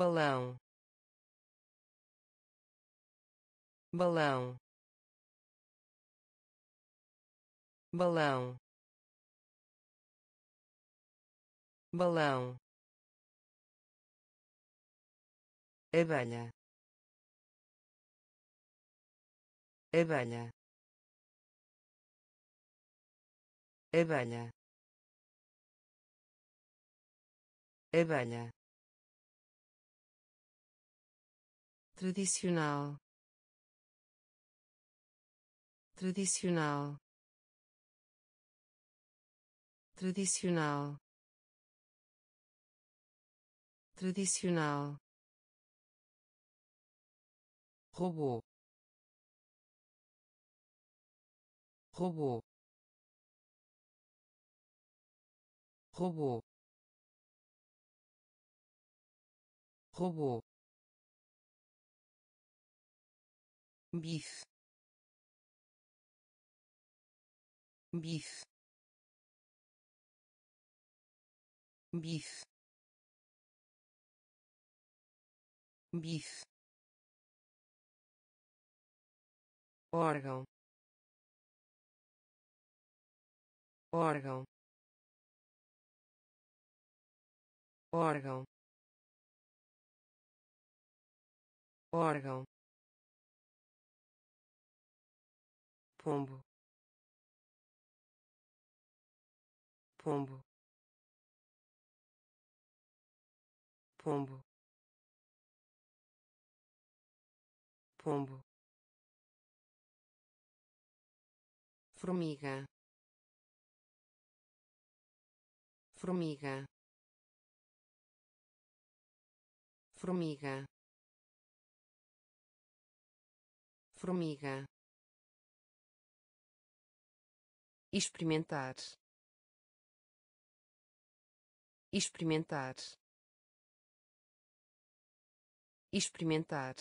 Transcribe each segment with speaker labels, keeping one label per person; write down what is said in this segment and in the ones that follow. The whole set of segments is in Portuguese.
Speaker 1: balão. Balão. Balão. Balão. Abelha. Abelha. Abelha. Abelha tradicional. Tradicional. Tradicional. Tradicional. Robô. Robô. Robô. Robô bife. Bife. Bife. Bife. Órgão. Órgão. Órgão. Órgão pombo. Pombo. Pombo. Pombo. Formiga. Formiga. Formiga. Formiga experimentar. Experimentar. Experimentar.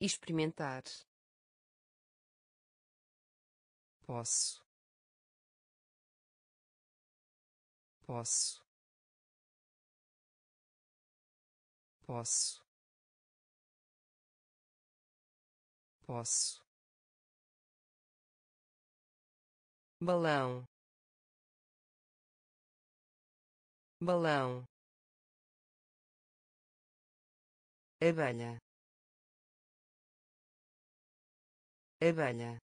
Speaker 1: Experimentar. Posso. Posso. Posso. Posso balão balão abelha abelha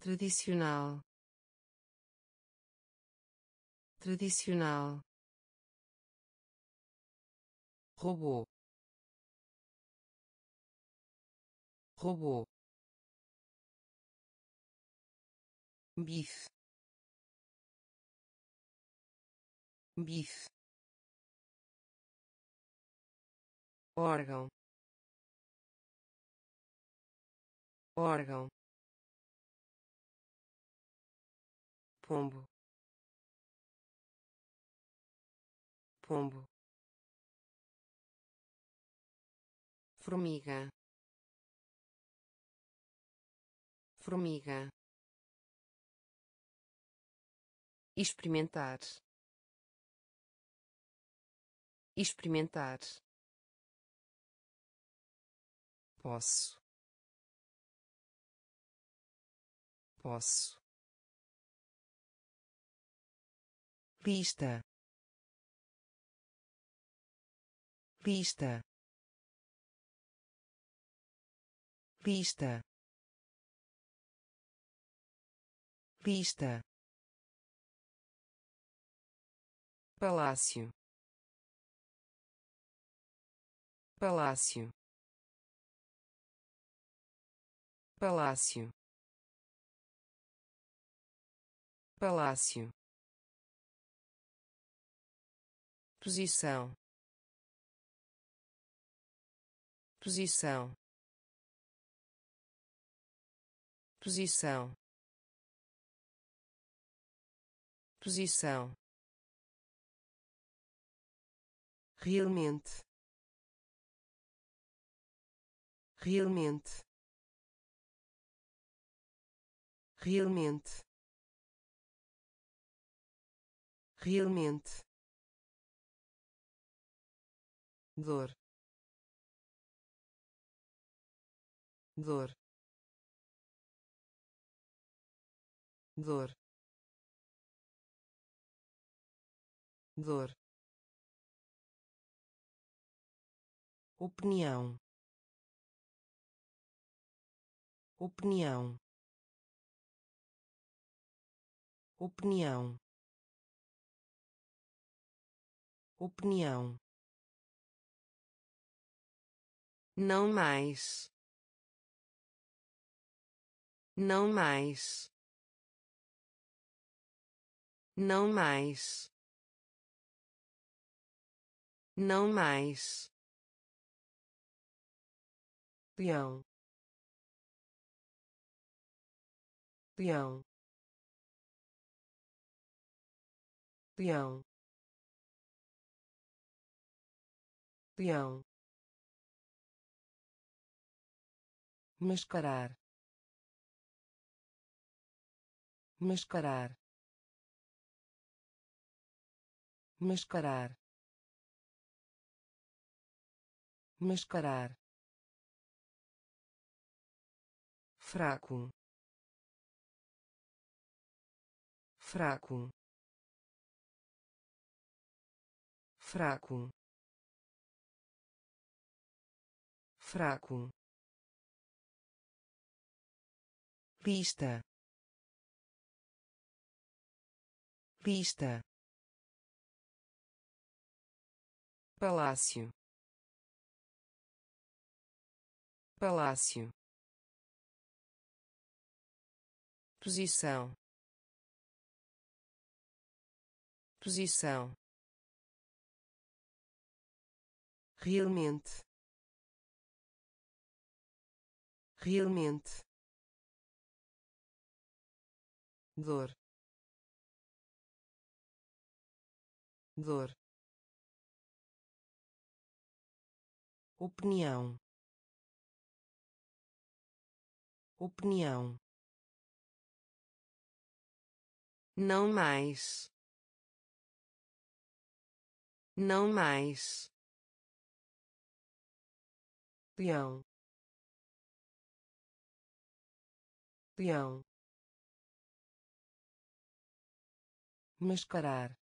Speaker 1: tradicional tradicional robô robô bife. Bife. Órgão. Órgão. Pombo. Pombo. Formiga. Formiga experimentar. Experimentar. Posso. Posso. Lista. Lista. Lista. Lista palácio. Palácio. Palácio. Palácio. Posição. Posição. Posição. Posição realmente. Realmente. Realmente. Realmente. Dor. Dor. Dor. Dor opinião. Opinião. Opinião. Opinião. Não mais. Não mais. Não mais. Não mais peão. Peão. Peão. Peão. Mascarar. Mascarar. Mascarar. Mascarar fraco. Fraco. Fraco. Fraco. Pista pista palácio. Palácio posição. Posição. Realmente. Realmente. Dor. Dor. Opinião. Opinião não mais. Não mais. Peão. Peão. Mascarar.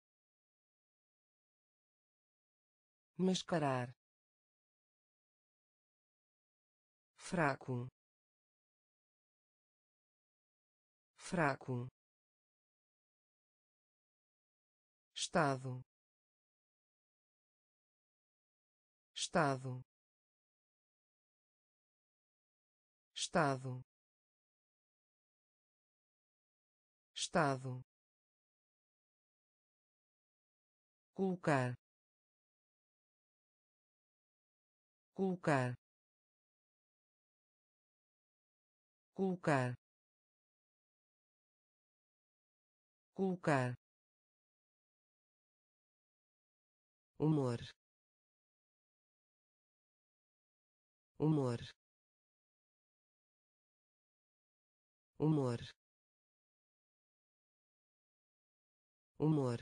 Speaker 1: Mascarar. Fraco. Fraco estado. Estado. Estado. Estado. Colocar. Colocar. Colocar. Colocar humor. Humor. Humor. Humor.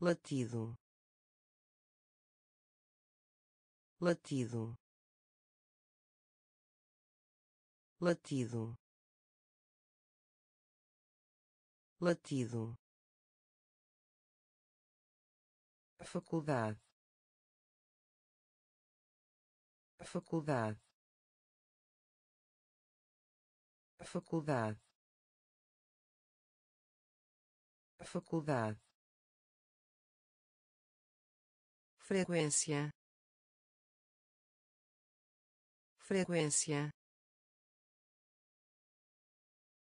Speaker 1: Latido. Latido. Latido. Latido faculdade. Faculdade. Faculdade. Faculdade. Frequência. Frequência.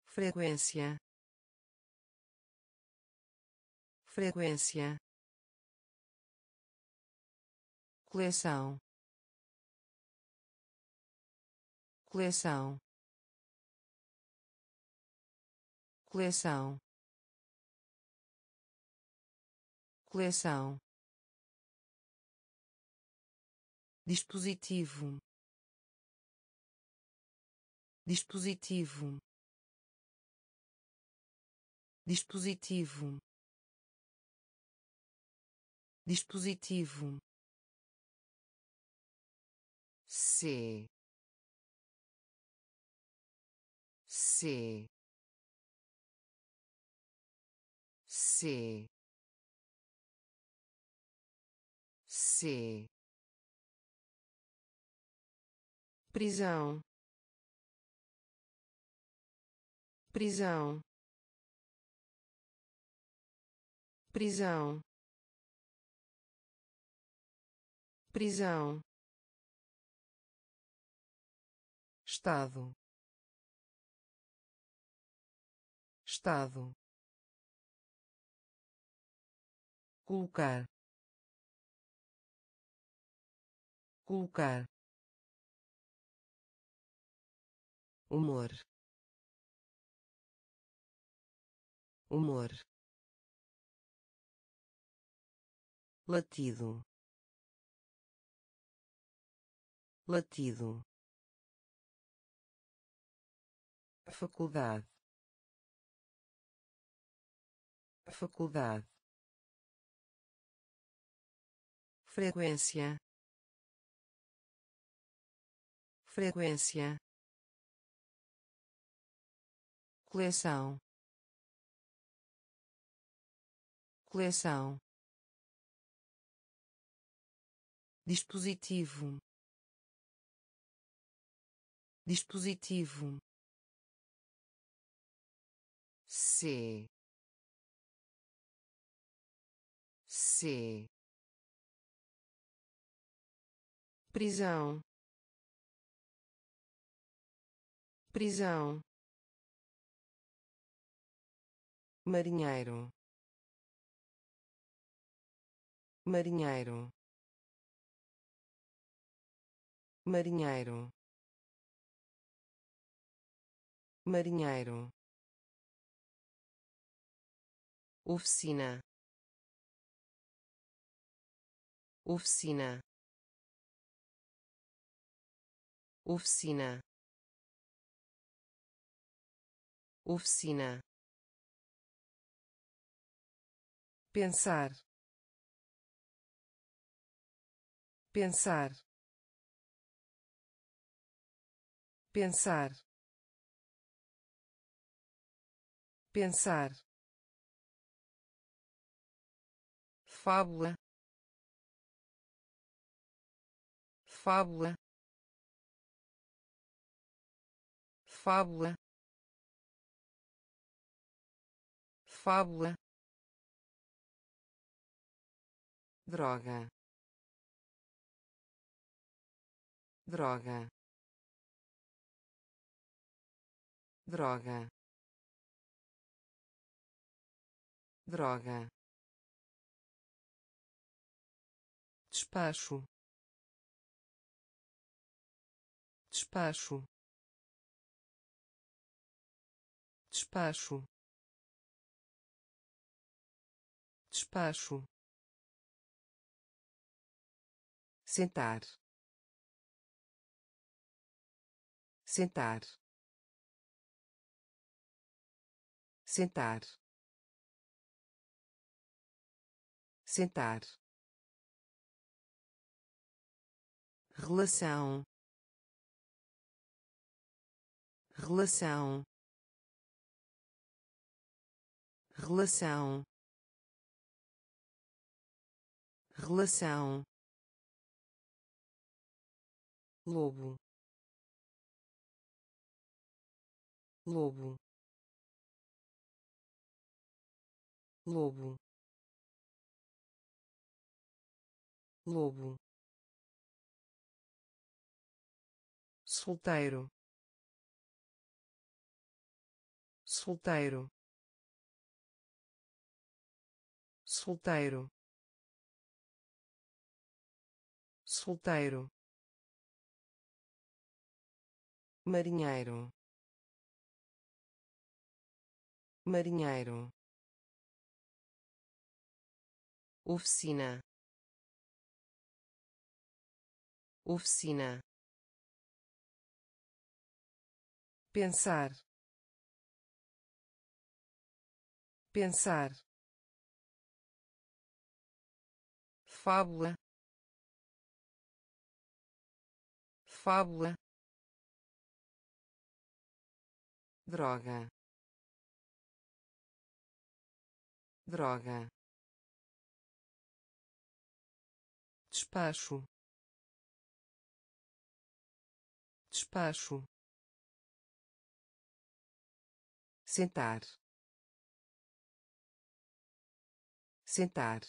Speaker 1: Frequência. Frequência coleção. Coleção. Coleção. Coleção. Dispositivo. Dispositivo. Dispositivo. Dispositivo C C C C prisão. Prisão. Prisão. Prisão estado. Estado. Colocar. Colocar. Humor. Humor. Latido. Latido faculdade. Faculdade. Frequência. Frequência. Coleção. Coleção. Dispositivo. Dispositivo C C prisão. Prisão. Marinheiro. Marinheiro. Marinheiro. Marinheiro oficina. Oficina. Oficina. Oficina. Pensar. Pensar. Pensar. Pensar fábula fábula fábula fábula droga droga droga droga despacho. Despacho. Despacho. Despacho. Sentar. Sentar. Sentar. Sentar relação. Relação. Relação. Relação. Lobo. Lobo. Lobo. Lobo solteiro. Solteiro. Solteiro. Solteiro. Marinheiro. Marinheiro. Oficina. Oficina pensar. Pensar. Fábula. Fábula. Droga. Droga. Despacho. Despacho sentar. Sentar.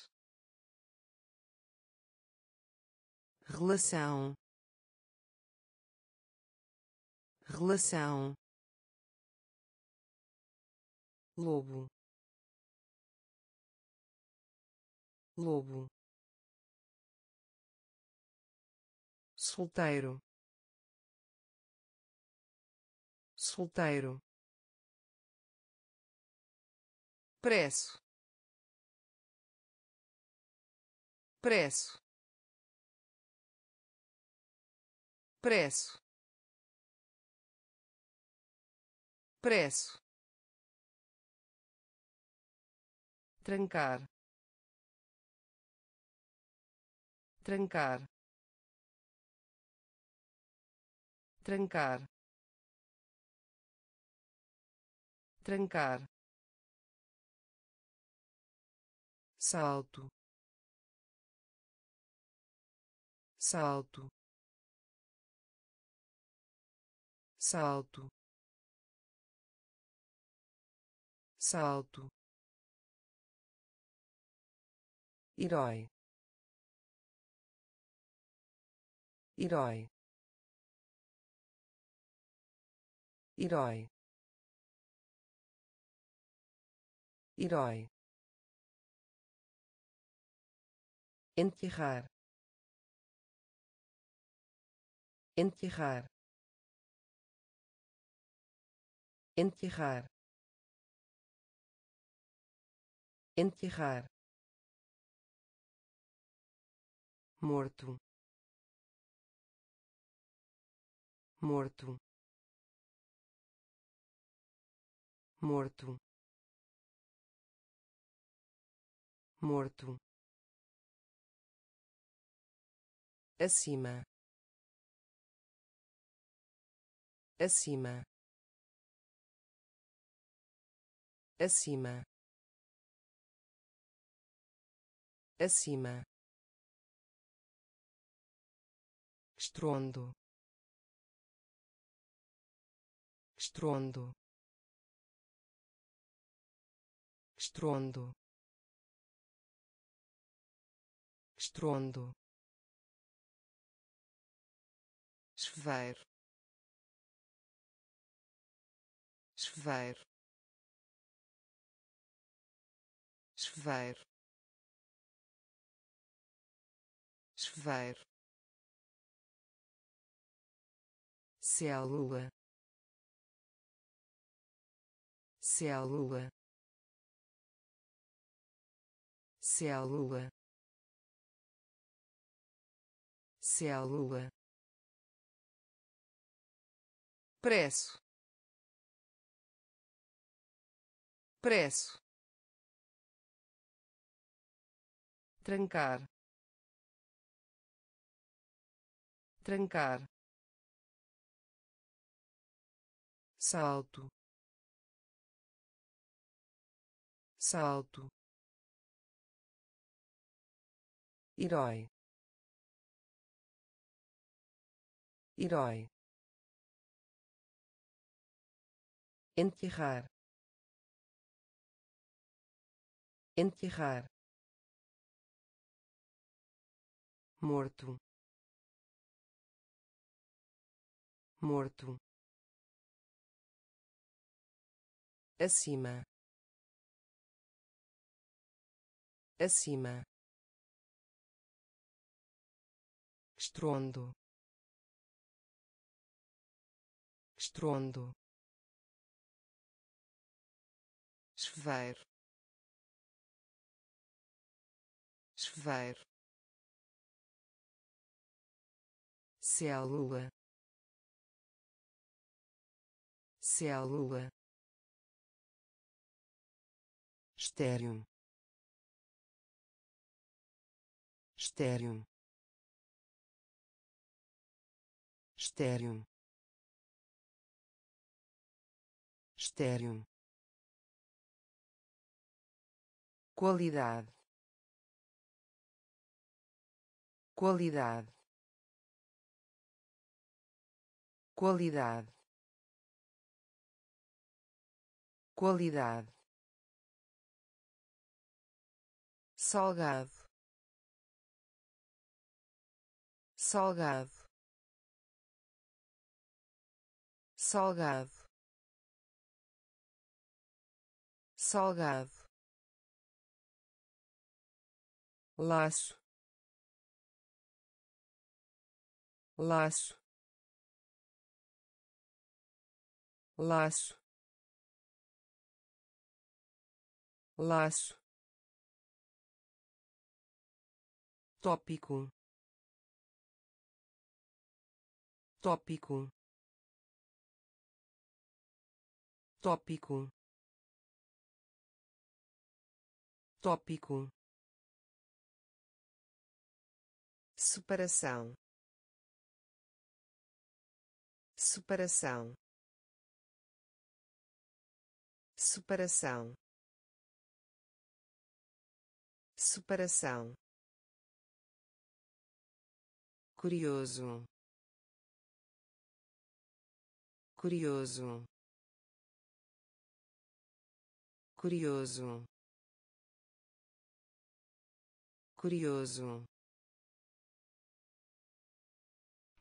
Speaker 1: Relação. Relação. Lobo. Lobo. Solteiro. Solteiro preço. Preço. Preço. Preço. Trancar. Trancar. Trancar. Trancar salto. Salto. Salto. Salto. Herói. Herói. Herói. Herói enterrar. Enterrar. Enterrar. Enterrar. Morto. Morto. Morto. Morto acima. Acima. Acima. Acima. Estrondo. Estrondo. Estrondo. Estrondo chuveiro. Chuveiro. Chuveiro. Chuveiro. Célula. Célula. Célula. Célula preço. Preço. Trancar. Trancar. Salto. Salto. Herói. Herói enterrar enterrar morto morto acima acima estrondo estrondo chuveiro. Chuveiro. Célula. Célula. Estéreo estéreo estéreo estéreo qualidade. Qualidade. Qualidade. Qualidade. Salgado. Salgado. Salgado. Salgado laço. Laço. Laço. Laço. Tópico. Tópico. Tópico. Tópico separação separação separação separação curioso. Curioso. Curioso. Curioso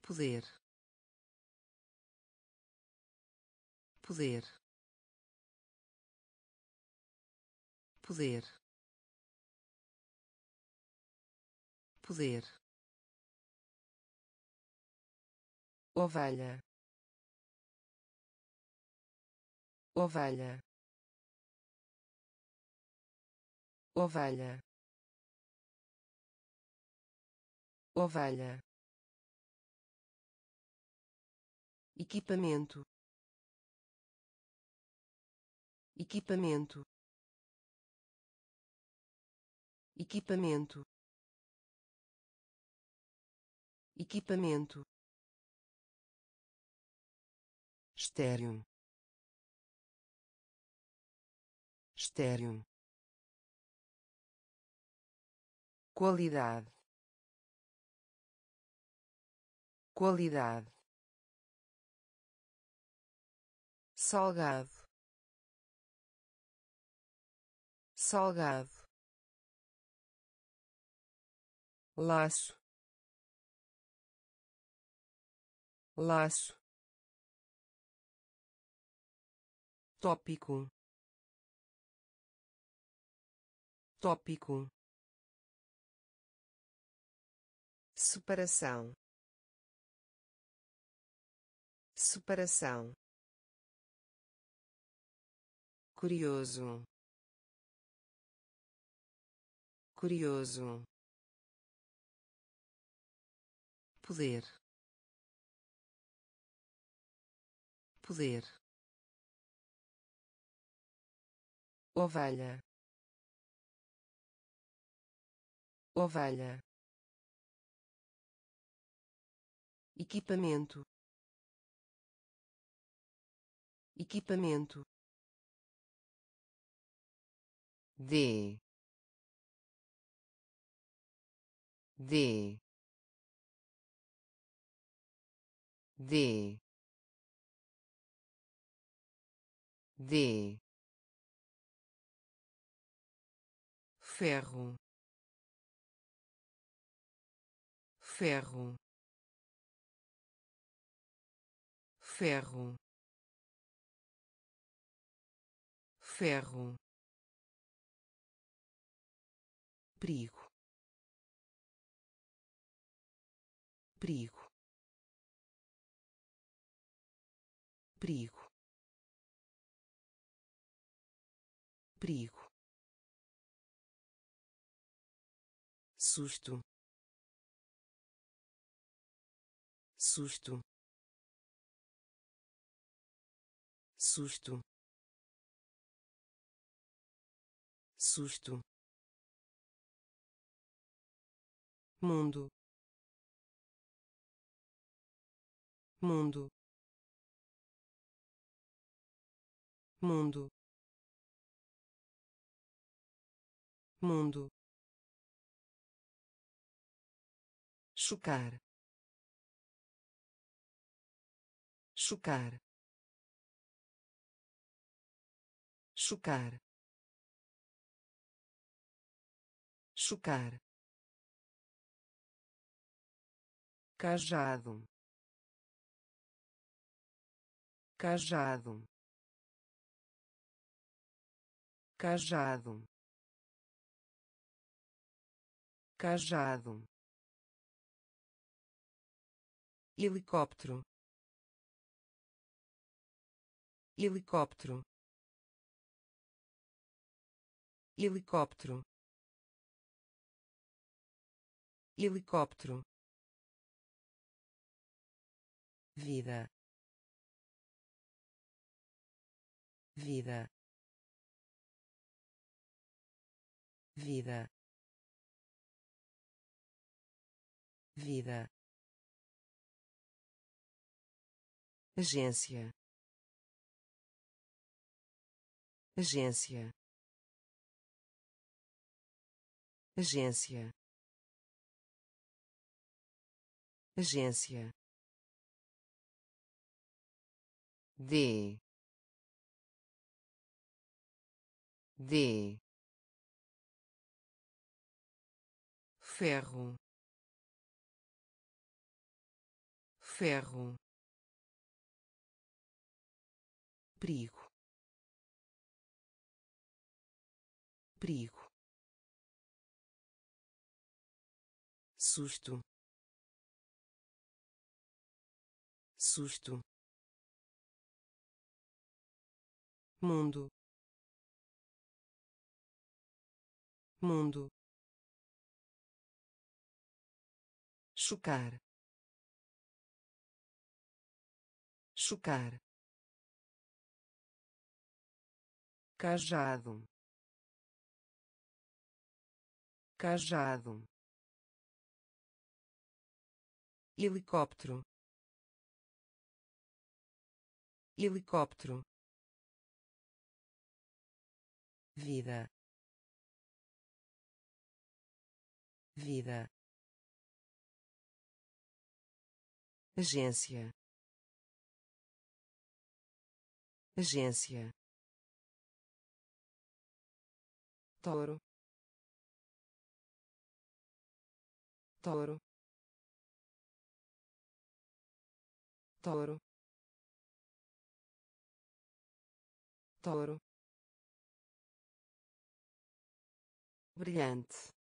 Speaker 1: poder. Poder. Poder. Poder. Ovelha. Ovelha. Ovelha. Ovelha equipamento. Equipamento. Equipamento. Equipamento. Estéreo. Estéreo. Qualidade. Qualidade salgado. Salgado. Laço. Laço. Tópico. Tópico. Separação. Separação curioso. Curioso. Poder. Poder. Ovelha. Ovelha. Equipamento. Equipamento de de de de. Ferro. Ferro. Ferro. Ferro perigo. Perigo. Perigo. Perigo. Susto. Susto. Susto. Susto mundo. Mundo. Mundo. Mundo. Chocar. Chocar. Chocar. Chocar cajado. Cajado. Cajado. Cajado. Helicóptero. Helicóptero. Helicóptero. Helicóptero vida. Vida. Vida. Vida. Agência. Agência. Agência. Agência D D ferro ferro perigo perigo susto susto mundo. Mundo. Chocar. Chocar. Cajado. Cajado. Helicóptero. Helicóptero vida. Vida. Agência. Agência. Touro. Touro. Touro. Touro brilhante.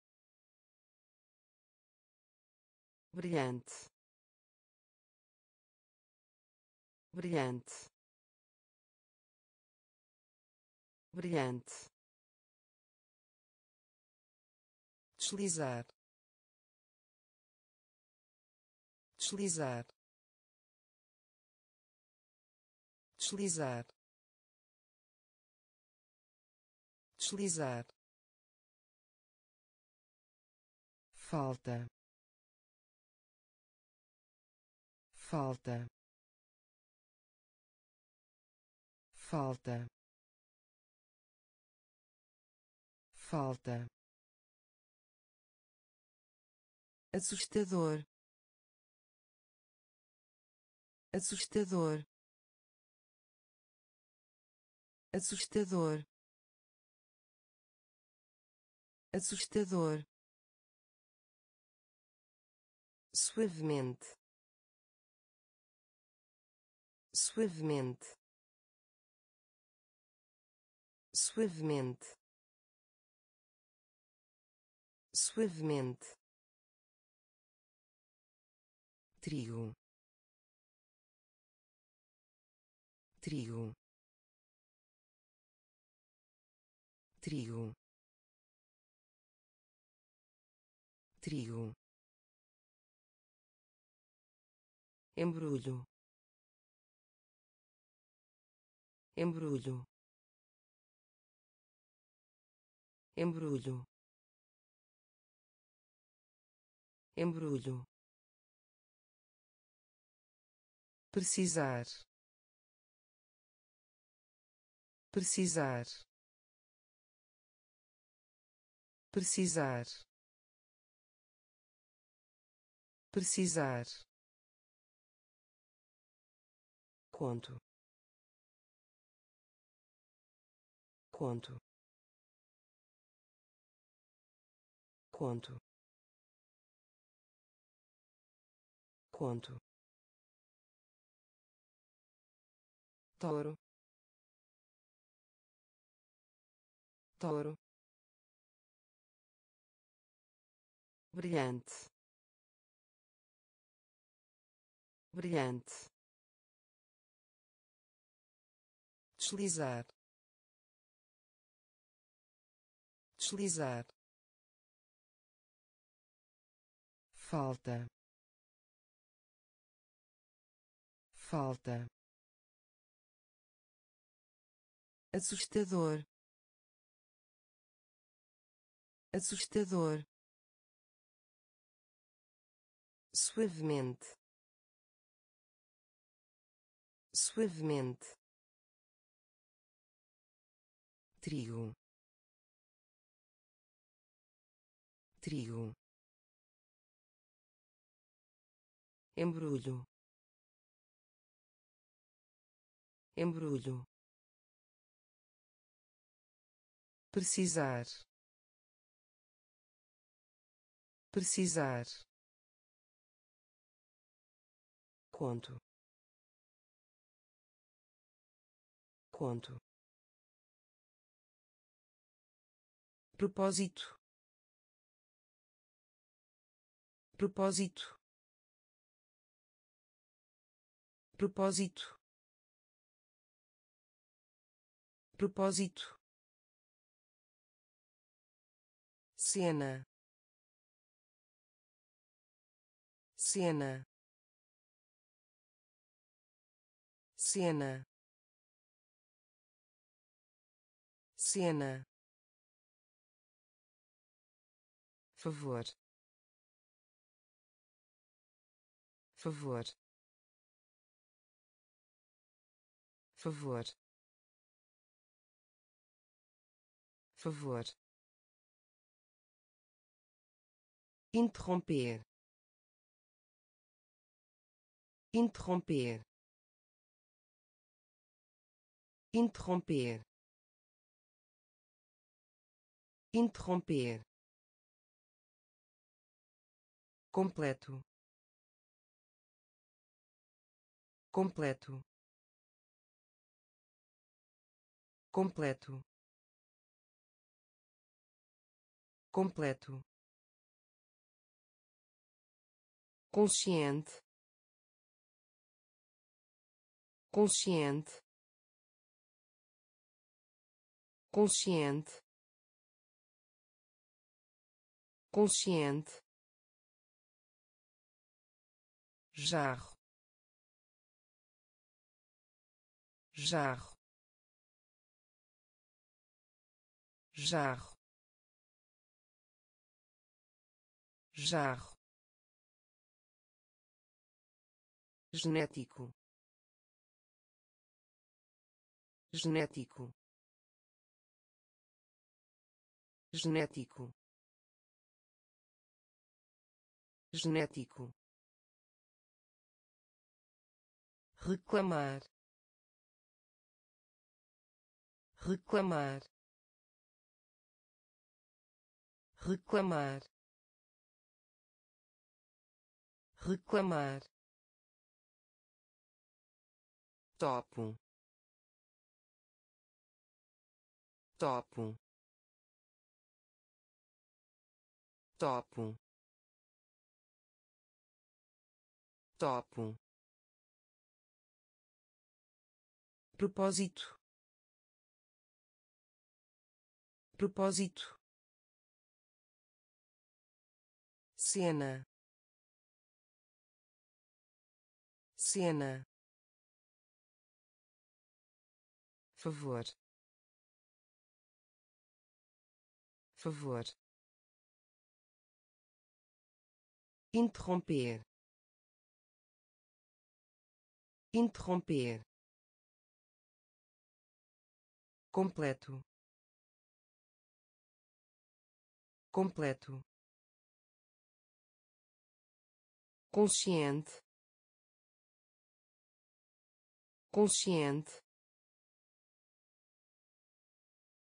Speaker 1: Brilhante. Brilhante. Brilhante. Deslizar. Deslizar. Deslizar. Deslizar falta. Falta. Falta. Falta. Assustador. Assustador. Assustador. Assustador suavemente. Suavemente. Suavemente. Suavemente. Trigo. Trigo. Trigo. Trigo embrulho. Embrulho. Embrulho. Embrulho. Precisar. Precisar. Precisar. Precisar conto conto conto conto touro. Touro. Brilhante. Brilhante deslizar. Deslizar. Falta. Falta. Assustador. Assustador. Suavemente. Suavemente trigo. Trigo. Embrulho. Embrulho. Precisar. Precisar. Conto. Conto propósito. Propósito. Propósito. Propósito. Cena. Cena. Cena. Cena favor favor favor favor interromper interromper interromper interromper completo. Completo. Completo. Completo. Consciente. Consciente. Consciente. Consciente jarro. Jarro. Jarro. Jarro. Genético. Genético. Genético. Genético reclamar reclamar reclamar reclamar. Topo. Topo. Topo. Topo propósito. Propósito. Cena. Cena. Favor. Favor. Interromper. Interromper completo. Completo. Consciente. Consciente.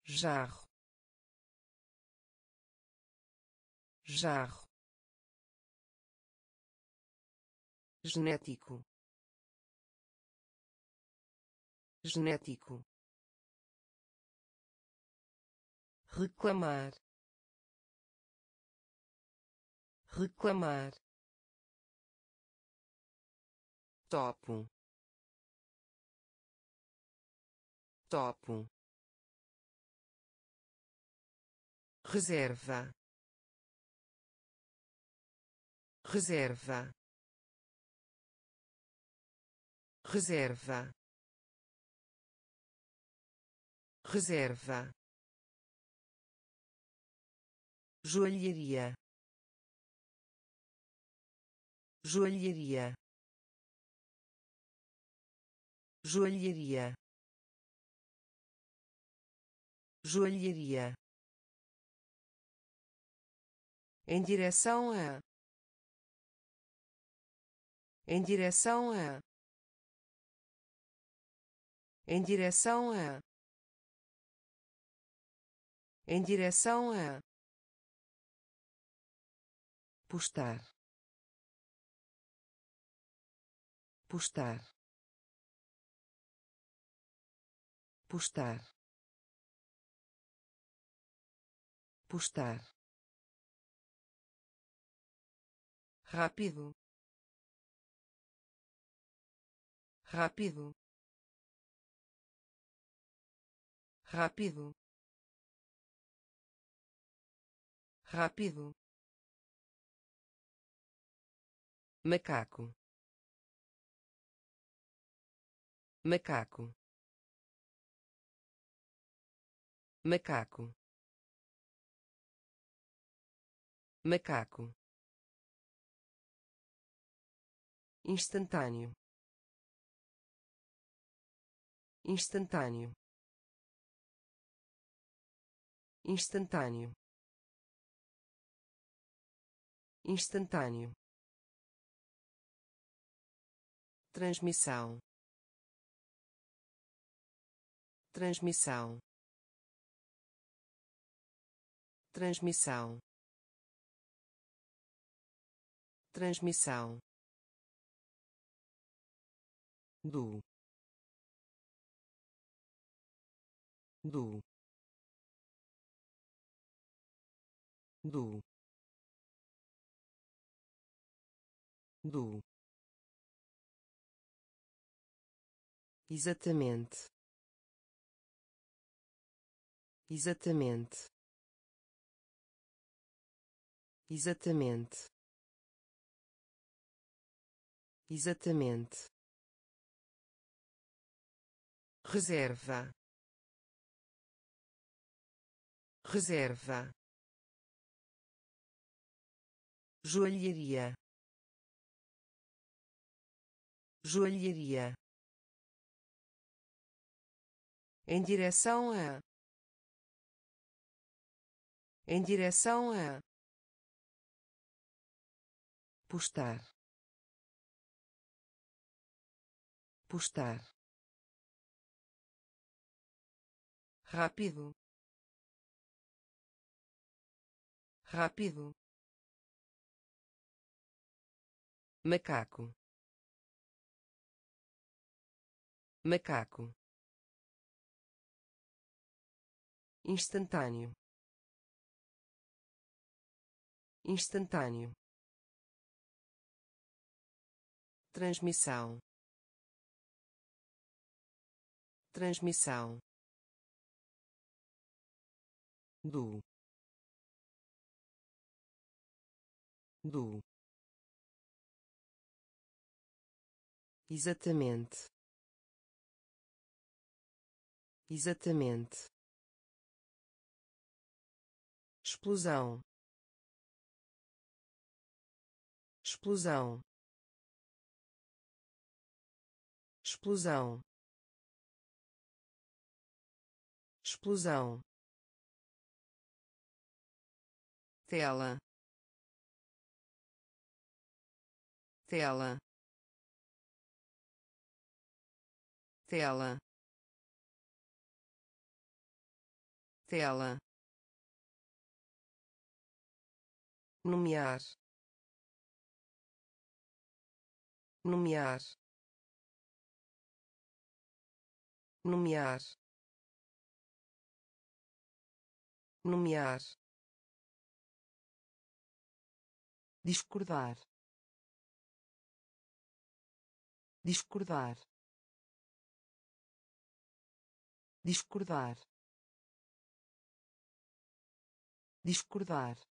Speaker 1: Jarro. Jarro. Genético. Genético reclamar reclamar topo topo reserva reserva reserva reserva joalheria. Joalheria. Joalheria. Joalheria. Em direção a. Em direção a. Em direção a. Em direção a postar. Postar. Postar. Postar. Rápido. Rápido. Rápido. Rápido macaco. Macaco. Macaco. Macaco. Instantâneo. Instantâneo. Instantâneo. Instantâneo transmissão. Transmissão. Transmissão. Transmissão. Do. Do. Do. Do exatamente. Exatamente. Exatamente. Exatamente. Reserva. Reserva. Joalheria. Joalheria em direção a. Em direção a. Postar. Postar. Rápido. Rápido. Macaco. Macaco instantâneo. Instantâneo. Transmissão. Transmissão. Do. Do. Exatamente. Exatamente explosão. Explosão. Explosão. Explosão. Tela. Tela. Tela. Tela nomear. Nomear. Nomear. Nomear. Discordar. Discordar. Discordar. Discordar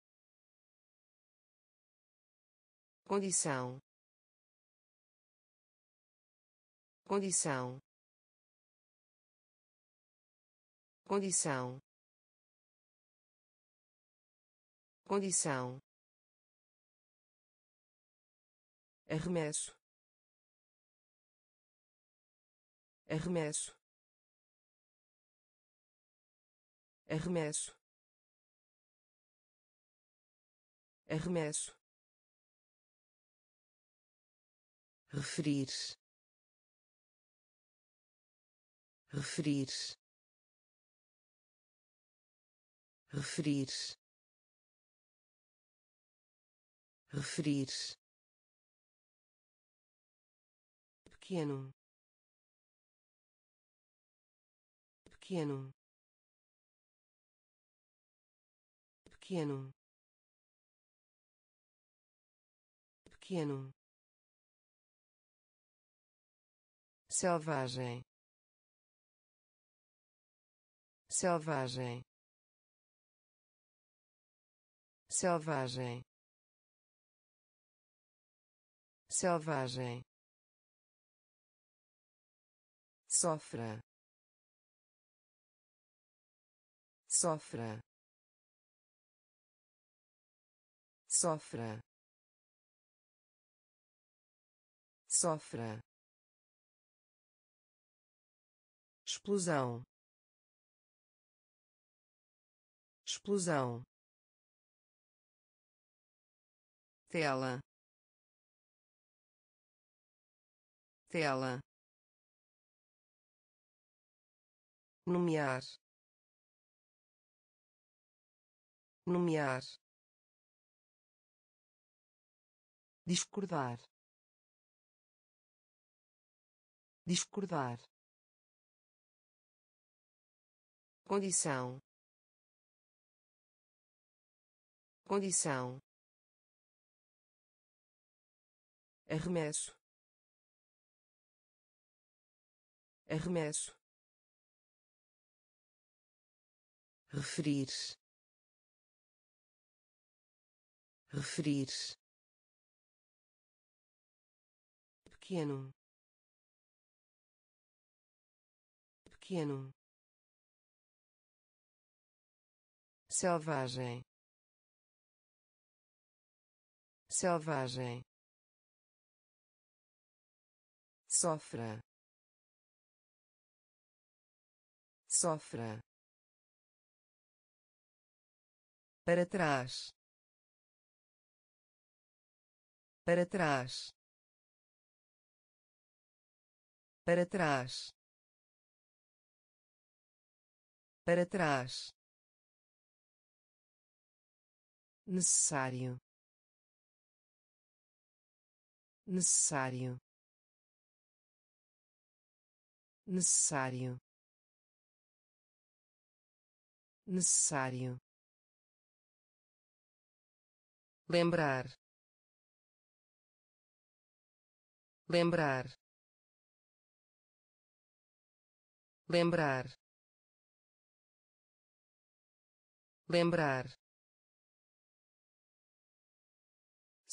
Speaker 1: condição. Condição. Condição. Condição. Arremesso. Arremesso. Arremesso. Arremesso referir. Referir. Referir. Referir. Pequeno. Pequeno. Pequeno. Pequeno selvagem. Selvagem. Selvagem. Selvagem. Sofra. Sofra. Sofra. Sofra explosão. Explosão. Tela. Tela. Nomear. Nomear. Discordar. Discordar condição. Condição. Arremesso. Arremesso. Referir. Referir. Pequeno. Pequeno selvagem. Selvagem. Sofra. Sofra. Para trás. Para trás. Para trás. Para trás necessário. Necessário. Necessário. Necessário. Lembrar. Lembrar. Lembrar. Lembrar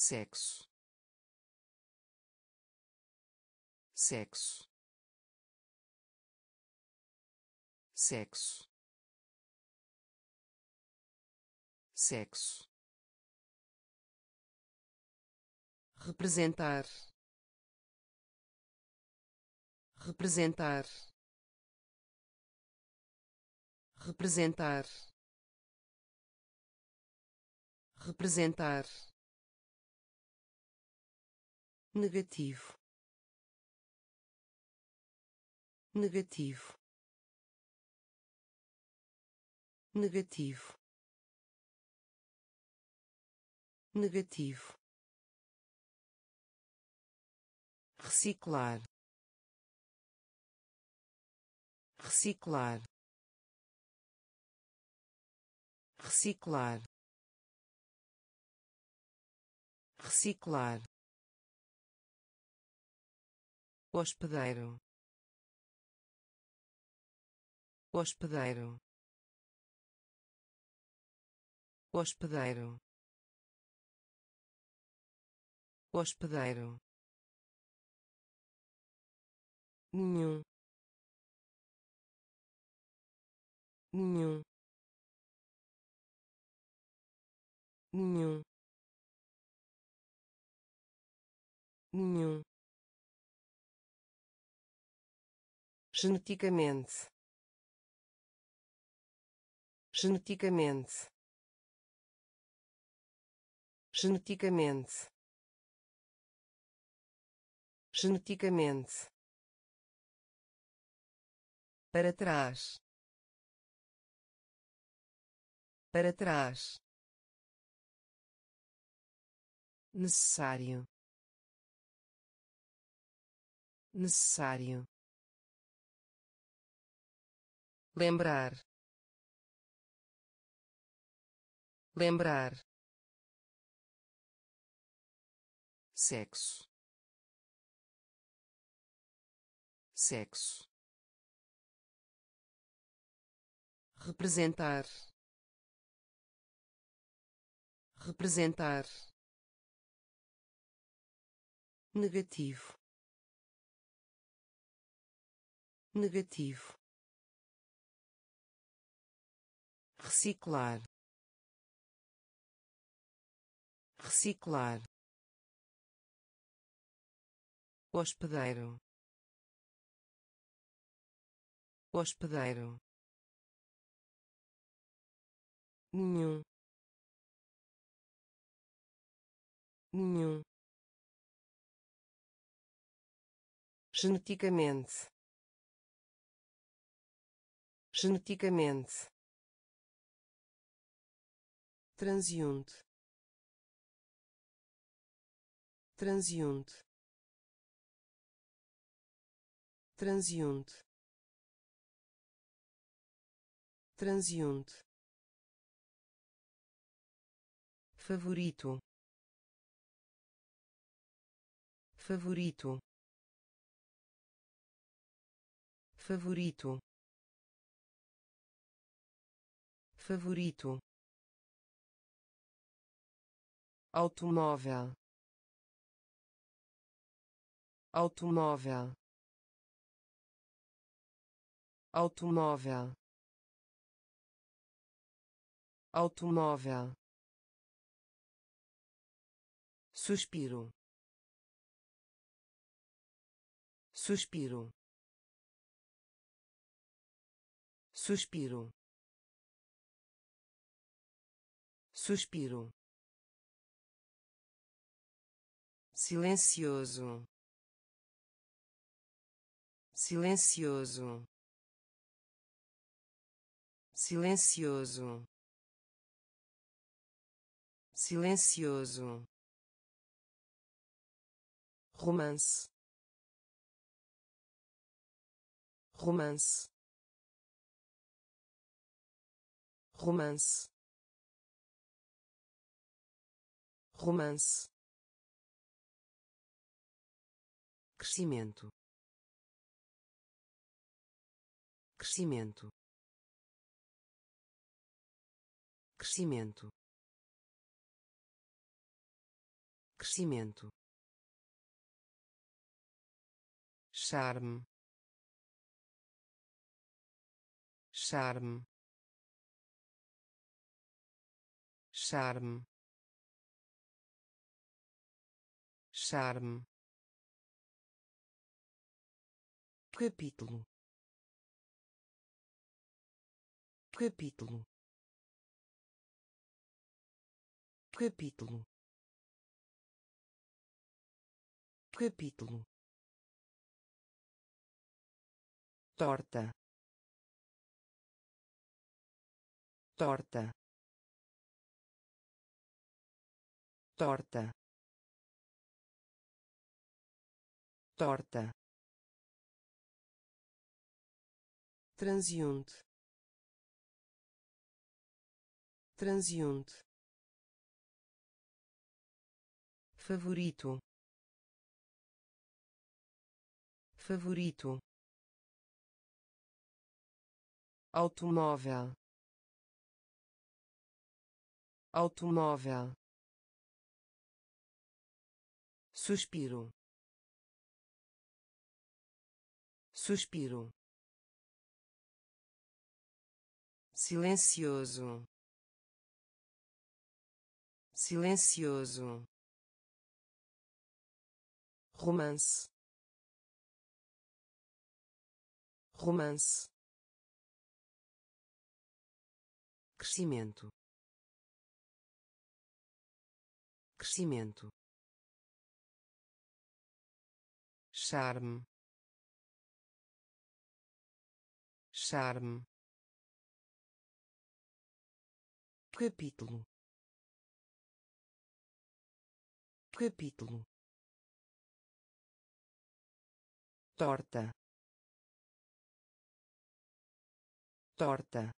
Speaker 1: sexo. Sexo. Sexo. Sexo. Representar. Representar. Representar. Representar negativo. Negativo. Negativo. Negativo. Reciclar. Reciclar. Reciclar. Reciclar hospedeiro hospedeiro hospedeiro hospedeiro. Nenhum. Nenhum. Nenhum. Nenhum geneticamente. Geneticamente. Geneticamente. Geneticamente. Para trás. Para trás. Necessário. Necessário lembrar. Lembrar. Sexo. Sexo. Representar. Representar. Negativo. Negativo reciclar. Reciclar. Hospedeiro. Hospedeiro. Nenhum. Nenhum. Geneticamente. Geneticamente transiunte. Transiunte. Transiunte. Transiunte. Favorito. Favorito. Favorito. Favorito automóvel. Automóvel. Automóvel. Automóvel. Suspiro. Suspiro. Suspiro. Suspiro silencioso. Silencioso. Silencioso. Silencioso. Romance. Romance. Romance. Romance crescimento. Crescimento. Crescimento. Crescimento. Charme. Charme. Charme. Charme capítulo. Capítulo. Capítulo. Capítulo. Torta. Torta. Torta. Torta transiunte. Transiunte. Favorito. Favorito. Automóvel. Automóvel. Suspiro. Suspiro silencioso. Silencioso. Romance. Romance. Crescimento. Crescimento. Charme. Charme capítulo. Capítulo. Torta. Torta.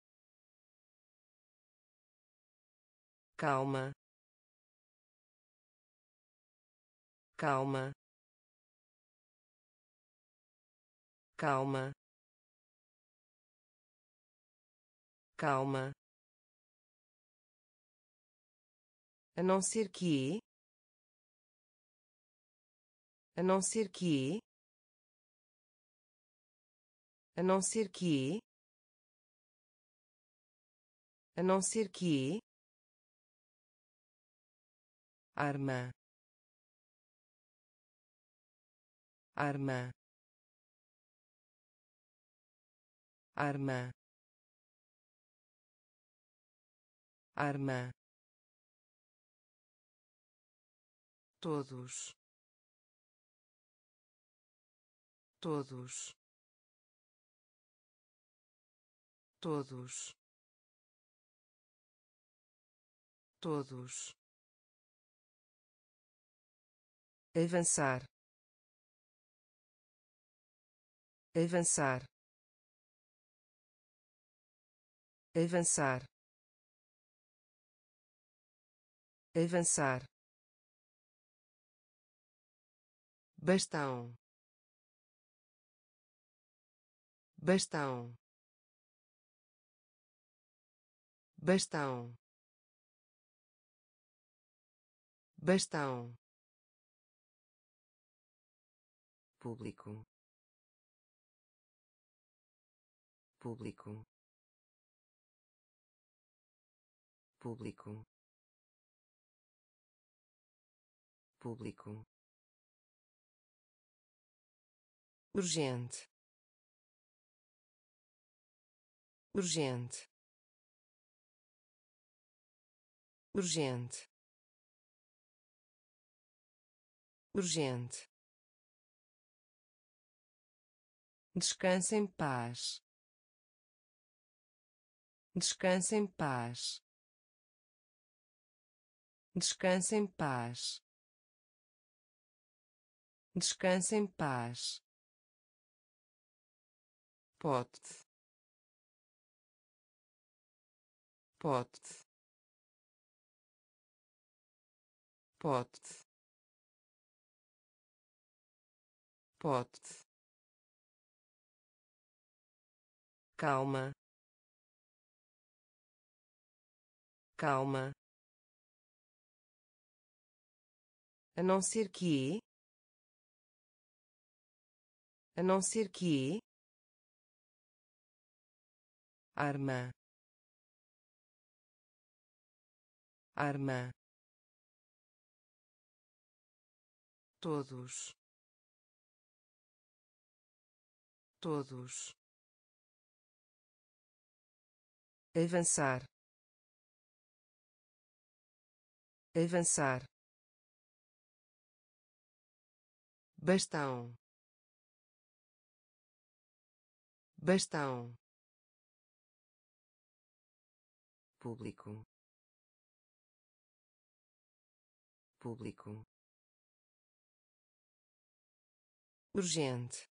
Speaker 1: Calma. Calma. Calma. Calma a não ser que a não ser que a não ser que a não ser que arma. Arma. Arma. Arma todos. Todos. Todos. Todos. Avançar. Avançar. Avançar. Avançar bastão. Bastão. Bastão. Bastão. Público. Público. Público. Público urgente. Urgente. Urgente. Urgente. Descanse em paz. Descanse em paz. Descanse em paz. Descanse em paz pote pote pote pote calma. Calma. A não ser que a não ser que arma. Arma. Todos. Todos. Avançar. Avançar. Bastão. Bastão público. Público. Urgente.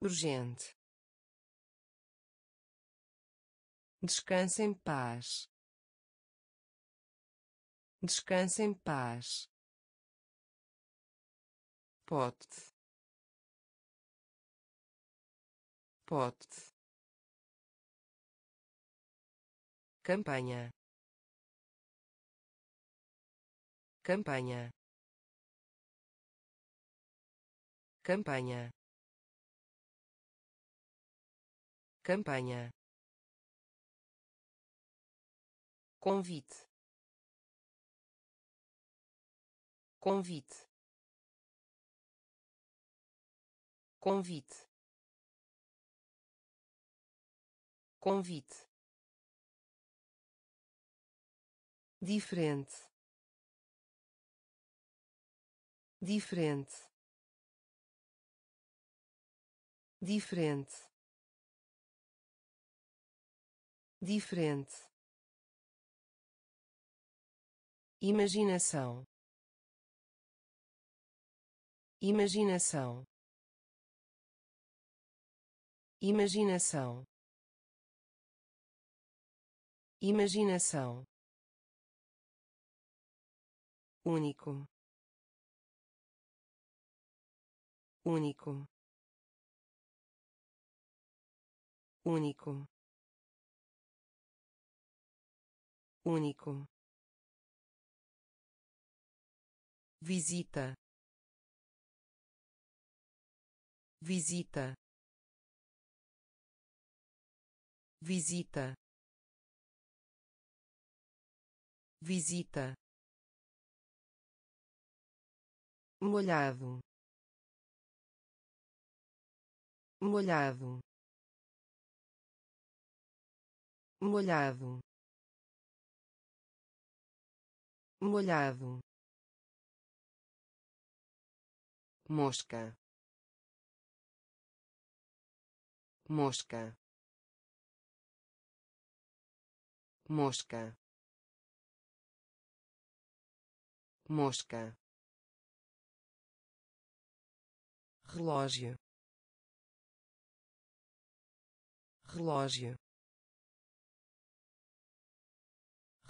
Speaker 1: Urgente. Descanse em paz. Descanse em paz. Pote. Pote campanha. Campanha. Campanha. Campanha. Convite. Convite. Convite. Convite diferente. Diferente. Diferente. Diferente. Imaginação. Imaginação. Imaginação. Imaginação único único único único visita visita visita visita molhado molhado molhado molhado. Mosca. Mosca. Mosca. Mosca relógio. Relógio.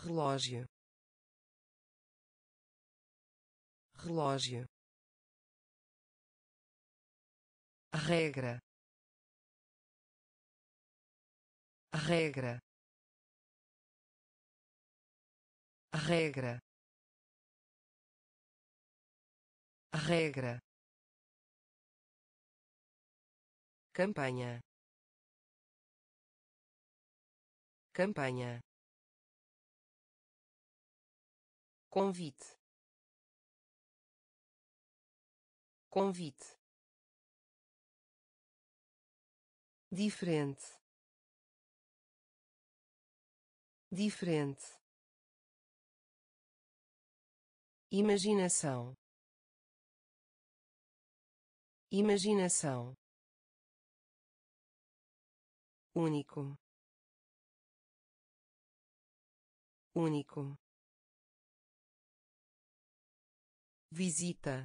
Speaker 1: Relógio. Relógio. Regra. Regra. Regra. Regra campanha. Campanha. Convite. Convite. Diferente. Diferente. Imaginação. Imaginação único. Único. Visita.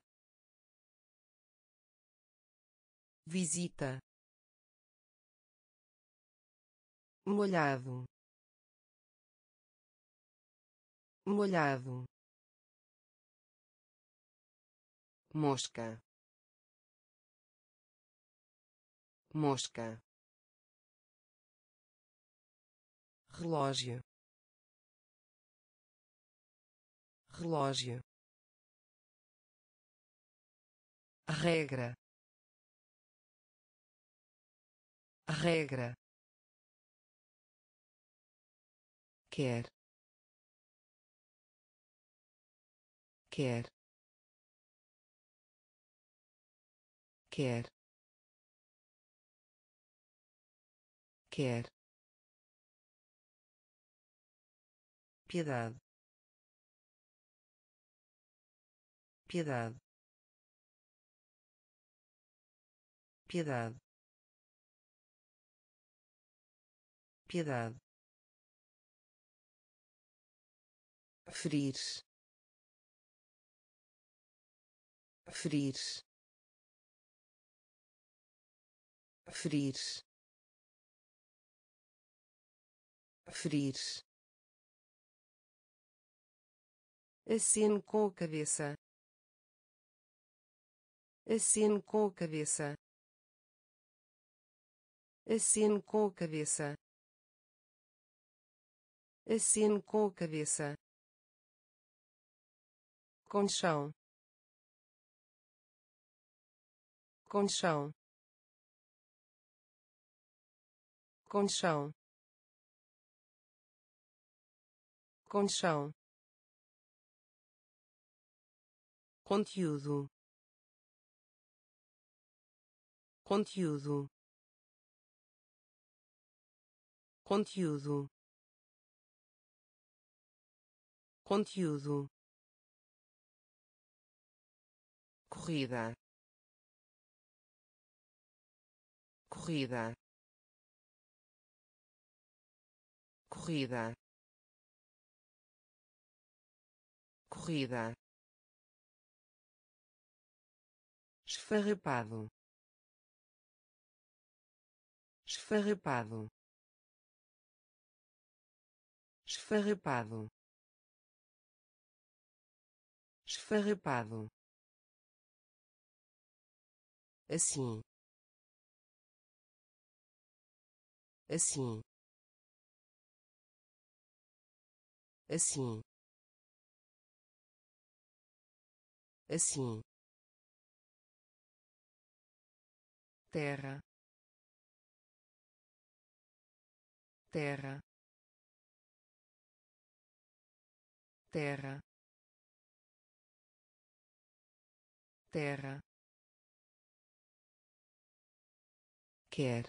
Speaker 1: Visita. Molhado. Molhado. Mosca. Mosca relógio. Relógio. Regra. Regra. Quer. Quer. Quer. Quer piedade. Piedade. Piedade. Piedade. Ferir. Ferir. Ferir. Ferir aceno com a cabeça. Aceno com a cabeça. Aceno com a cabeça. Aceno com a cabeça. Conchão conchão conchão conchão conteúdo. Conteúdo. Conteúdo. Conteúdo. Corrida. Corrida. Corrida. Corrida esfarrapado esfarrapado esfarrapado esfarrapado assim. Assim. Assim. Assim terra. Terra. Terra. Terra. Quer.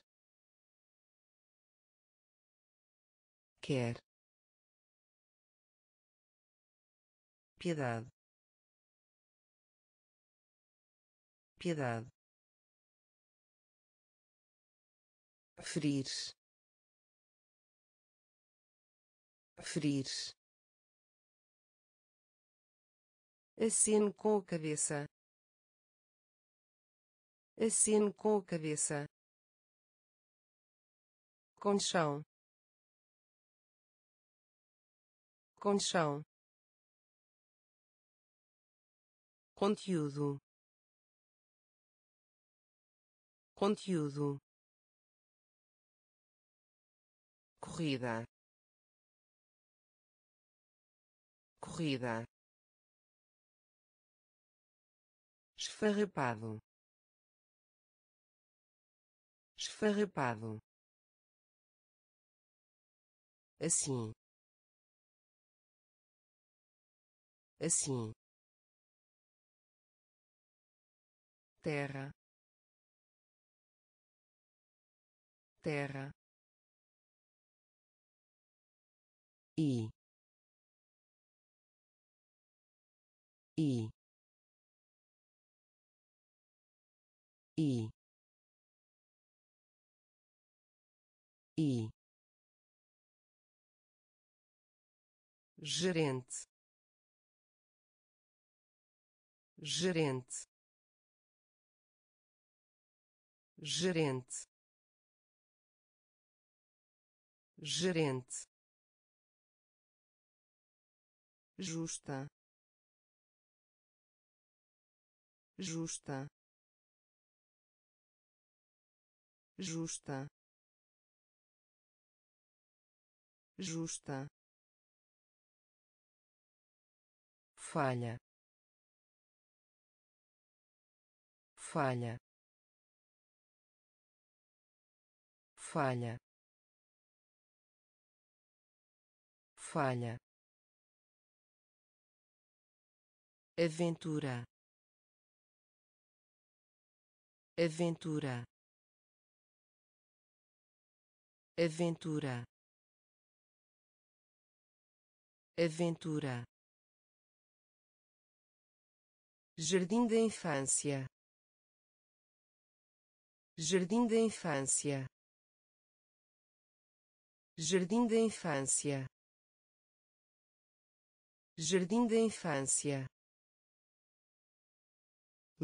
Speaker 1: Quer. Piedade. Piedade ferir. Ferir. Aceno com a cabeça. Aceno com a cabeça. Conchão conchão conteúdo. Conteúdo corrida. Corrida. Esfarrapado. Esfarrapado. Assim. Assim. Terra. Terra e. E. E. E. Gerente. Gerente. Gerente. Gerente justa justa justa justa falha falha falha falha aventura aventura aventura aventura Jardim da Infância. Jardim da Infância. Jardim da Infância. Jardim da Infância.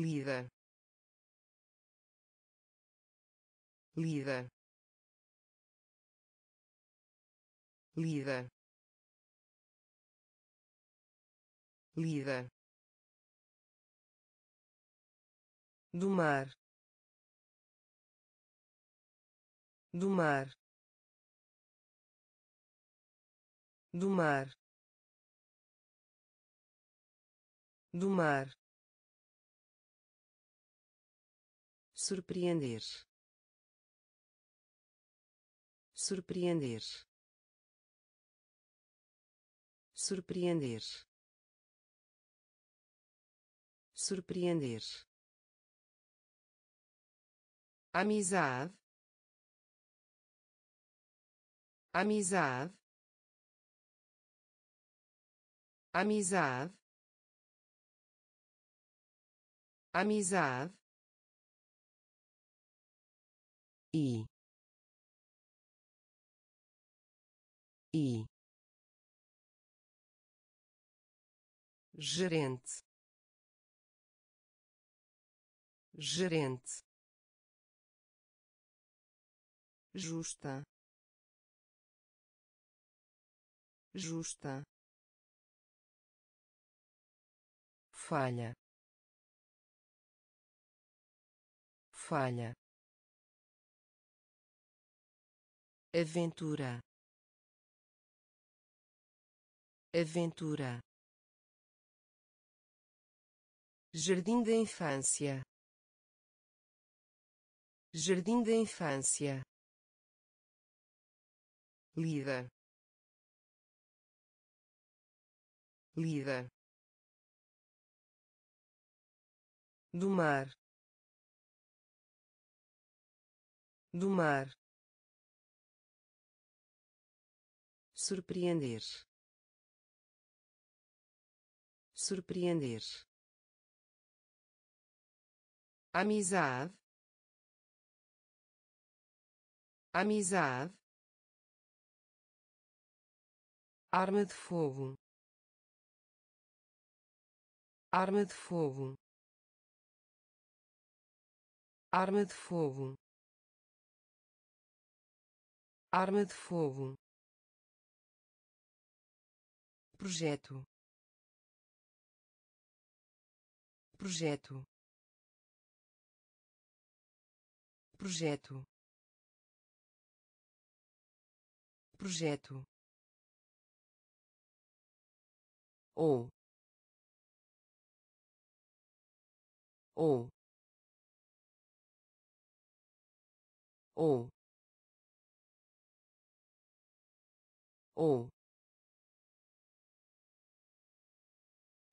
Speaker 1: Líder. Líder. Líder. Líder. do mar do mar do mar do mar surpreender. Surpreender. Surpreender. Surpreender. Amizade. Amizade. Amizade. Amizade e. Gerente. Gerente. Justa. Justa. Falha. Falha aventura. Aventura. Jardim da Infância. Jardim da Infância. Líder líder do mar. Do mar surpreender. Surpreender. Amizade. Amizade. Arma de fogo. Arma de fogo. Arma de fogo. Arma de fogo projeto. Projeto. Projeto. Projeto. Ou. Ou. Ou. Ou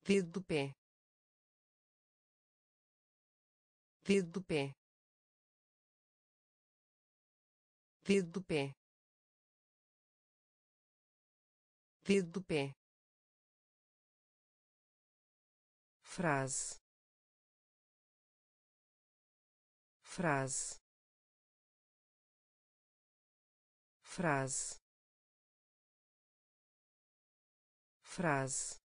Speaker 1: dedo do pé. Dedo do pé. Dedo do pé. Dedo do pé. Frase. Frase. Frase. Frase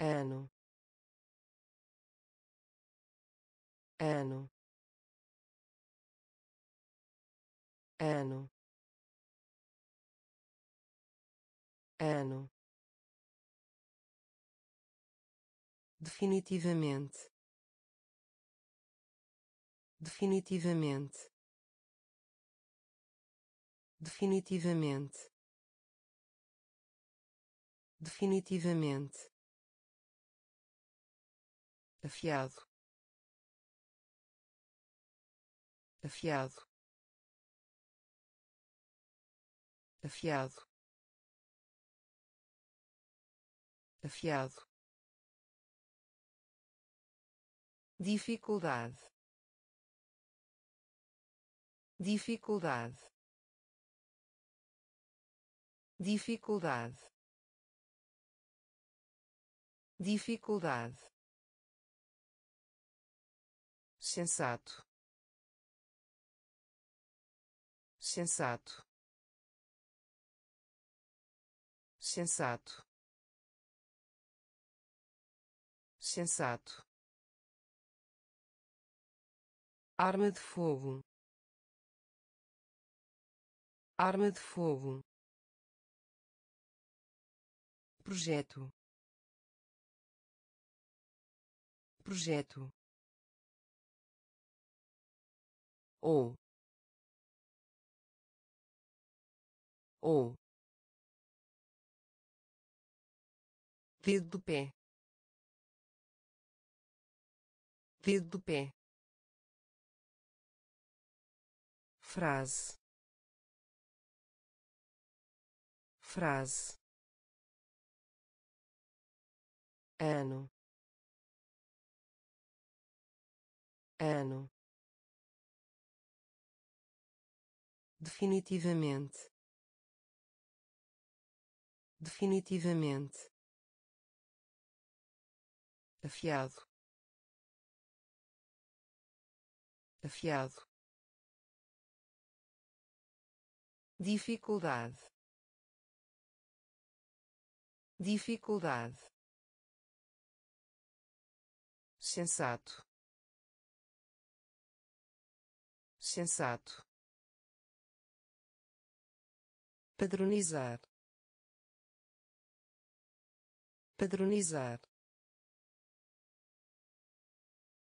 Speaker 1: ano. Ano. Ano. Ano. Definitivamente. Definitivamente. Definitivamente. Definitivamente afiado. Afiado. Afiado. Afiado. Dificuldade. Dificuldade. Dificuldade. Dificuldade sensato. Sensato. Sensato. Sensato. Arma de fogo. Arma de fogo. Projeto. Projeto ou ou dedo do pé. Dedo do pé. Frase. Frase. Ano. Ano definitivamente. Definitivamente. Afiado. Afiado. Dificuldade. Dificuldade. Sensato. Sensato padronizar padronizar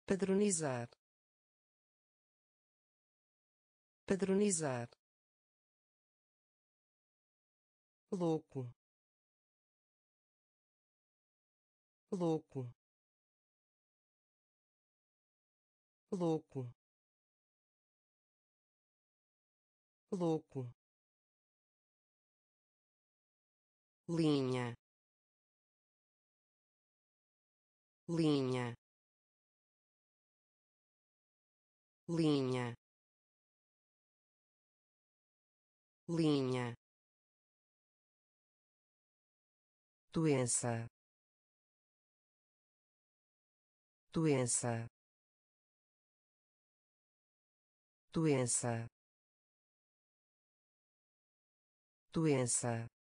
Speaker 1: padronizar padronizar. Louco. Louco. Louco. Louco linha. Linha. Linha. Linha. Doença. Doença. Doença. Doença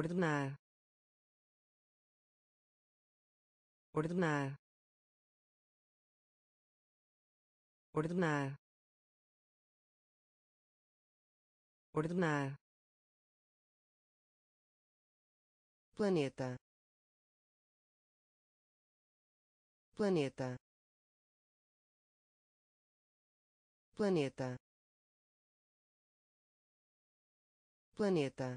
Speaker 1: ordenar. Ordenar. Ordenar. Ordenar. Planeta. Planeta. Planeta. Planeta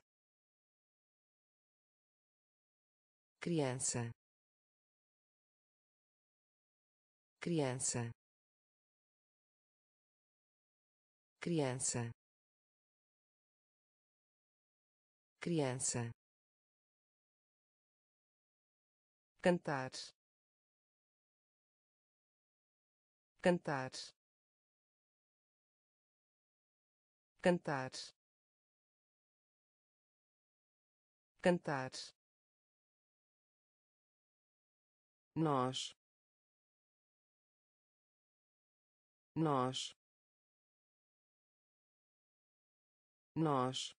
Speaker 1: criança. Criança. Criança. Criança. Cantar. Cantar. Cantar. Cantar nós. Nós. Nós.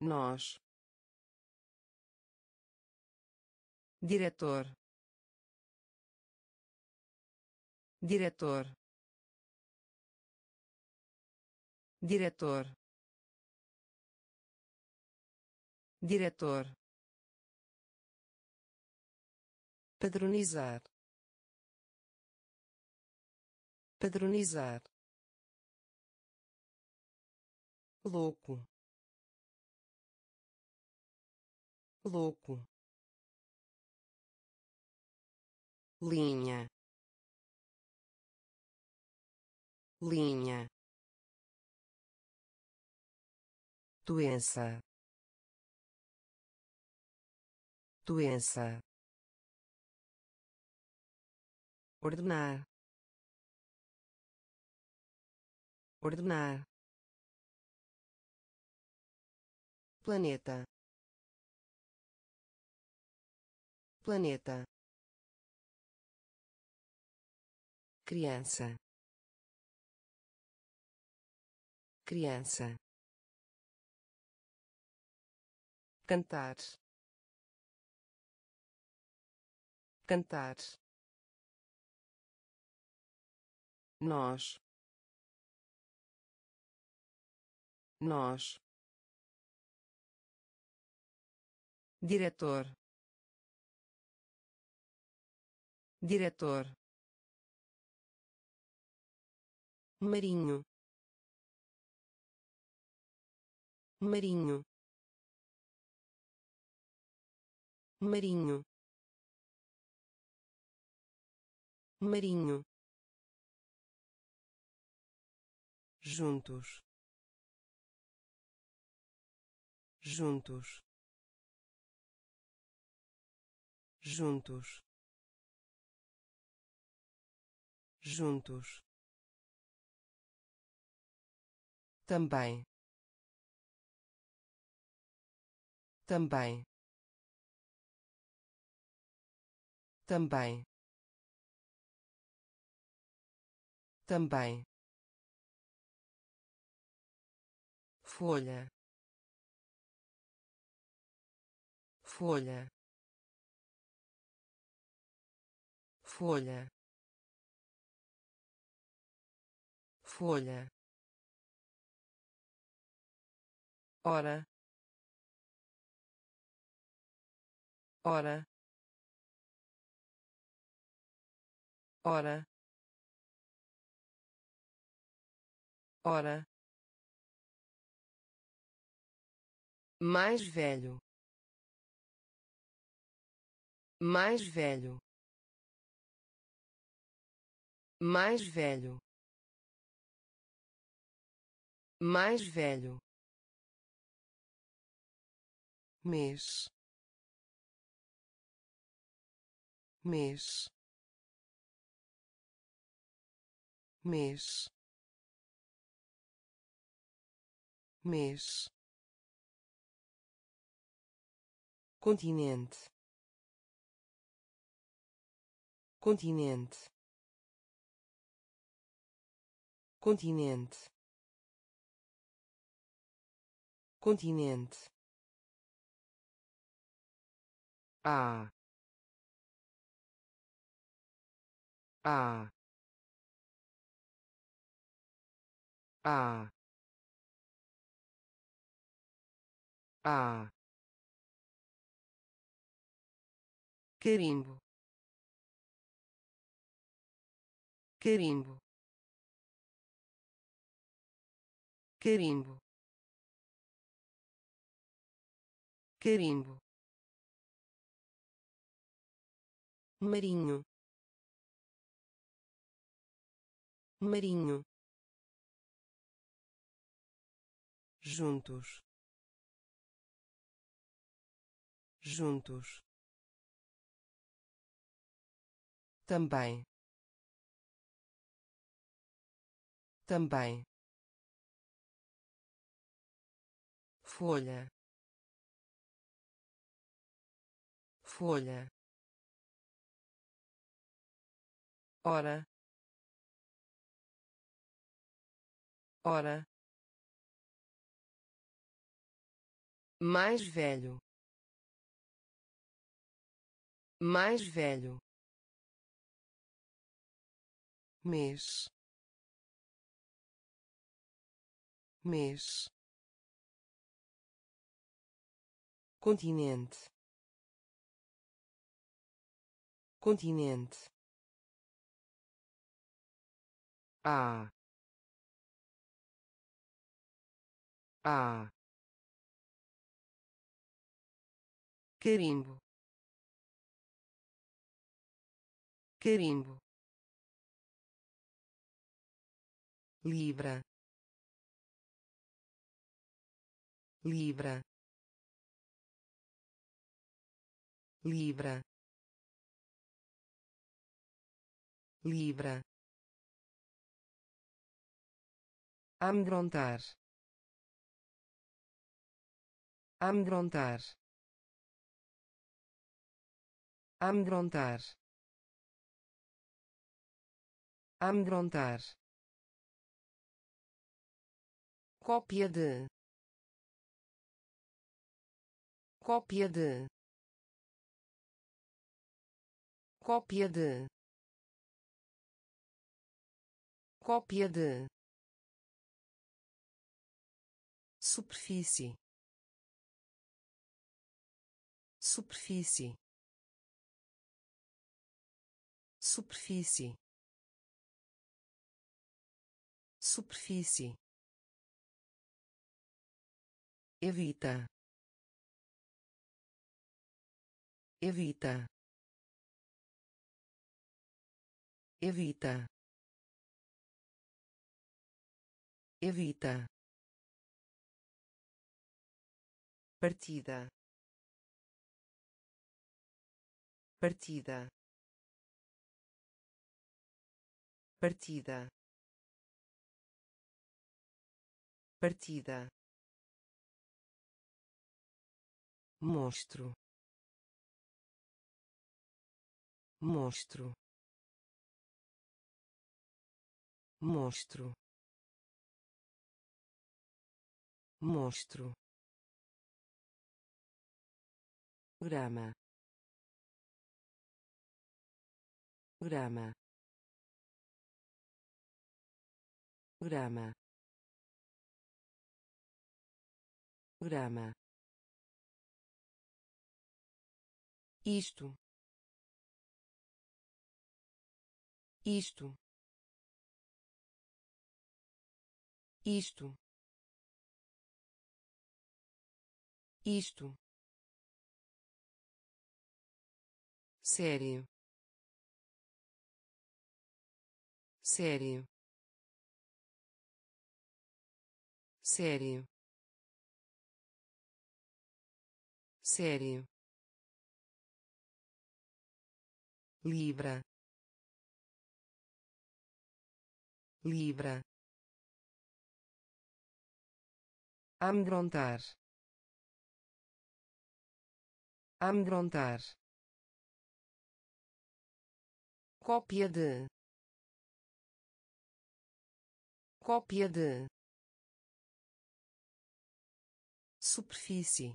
Speaker 1: Nós. Diretor. Diretor. Diretor. Diretor padronizar padronizar louco louco linha linha doença doença ordenar. Ordenar. Planeta. Planeta. Criança. Criança. Cantar. Cantar nós. Nós. Diretor. Diretor. Marinho. Marinho. Marinho. Marinho juntos. Juntos. Juntos. Juntos. Também. Também. Também. Também folha. Folha. Folha. Folha. Hora. Hora. Hora. Hora mais velho. Mais velho. Mais velho. Mais velho. Mês. Mês. Mês. Mês continente. Continente. Continente. Continente. A. A. A. A carimbo. Carimbo. Carimbo. Carimbo. Marinho. Marinho. Juntos. Juntos também. Também. Folha. Folha. Hora. Hora. Mais velho. Mais velho mês. Mês. Continente. Continente. A. A. Carimbo. Carimbo libra libra libra libra amedrontar amedrontar amedrontar amedrontar cópia de. Cópia de. Cópia de. Cópia de. Superfície. Superfície. Superfície. Superfície evita. Evita. Evita. Evita. Partida. Partida. Partida. Partida monstro. Monstro. Monstro. Monstro. Grama. Grama. Grama. Grama isto. Isto. Isto. Isto. Sério. Sério. Sério. Sério libra. Libra. Amedrontar. Amedrontar. Cópia de. Cópia de. Superfície.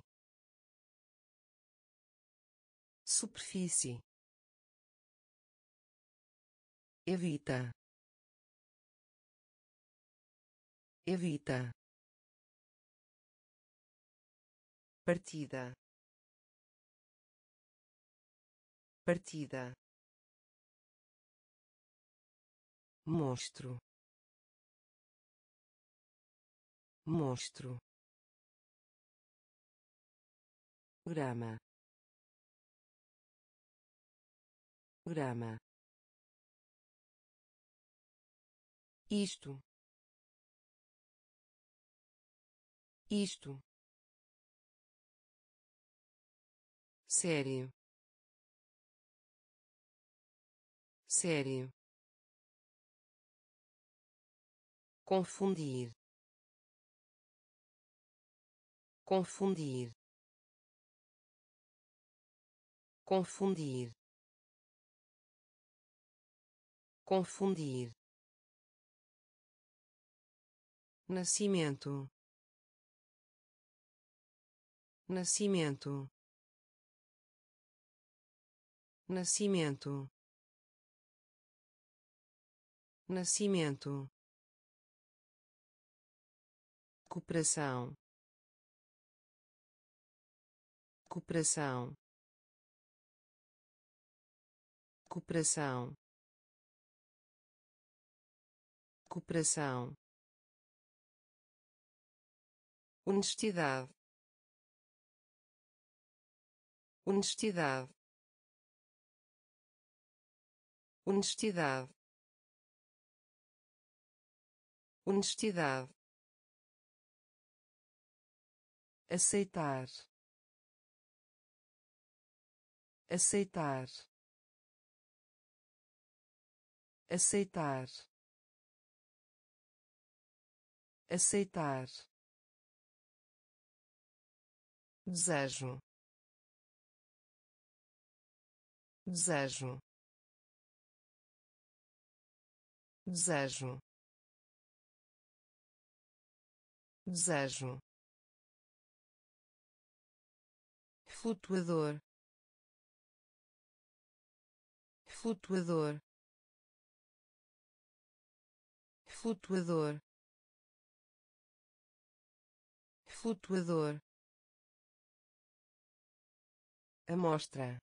Speaker 1: Superfície evita. Evita. Partida. Partida. Monstro. Monstro. Grama. Grama isto. Isto. Sério. Sério. Confundir. Confundir. Confundir. Confundir nascimento. Nascimento. Nascimento. Nascimento. Cooperação. Cooperação. Cooperação. Cooperação honestidade. Honestidade. Honestidade. Honestidade.
Speaker 2: Aceitar. Aceitar. Aceitar. Aceitar desejo. Desejo. Desejo. Desejo. Flutuador. Flutuador. Flutuador. Flutuador amostra.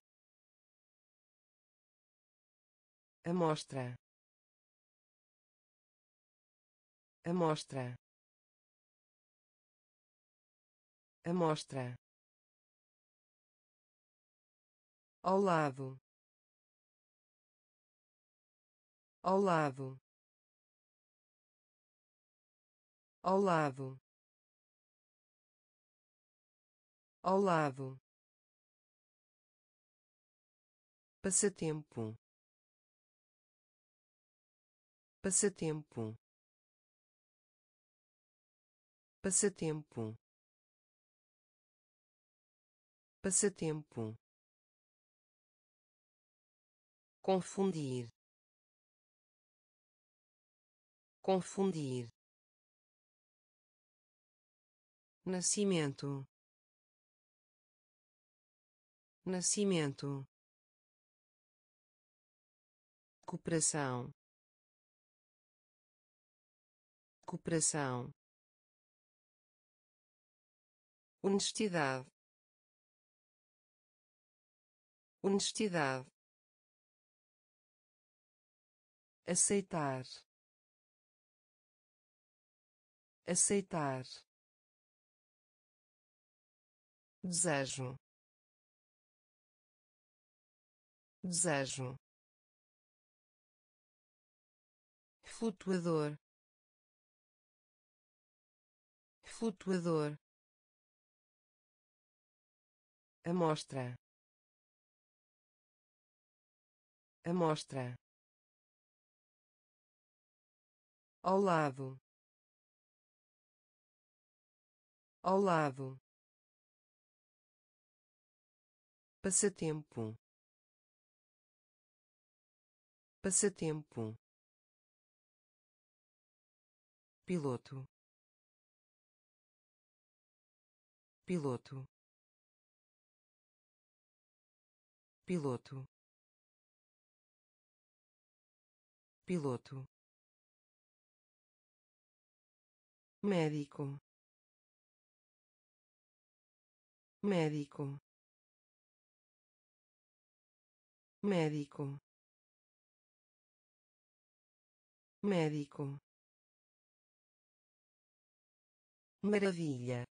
Speaker 2: Amostra. Amostra. Amostra. Ao lado. Ao lado. Ao lado. Ao lado passatempo. Passatempo. Passatempo. Passatempo. Confundir. Confundir. Nascimento. Nascimento cooperação cooperação honestidade. Honestidade. Aceitar. Aceitar. Desejo. Desejo flutuador. Flutuador. Amostra. Amostra. Ao lado. Ao lado. Passatempo. Passatempo piloto. Piloto. Piloto. Piloto. Médico. Médico. Médico. Médico maravilha.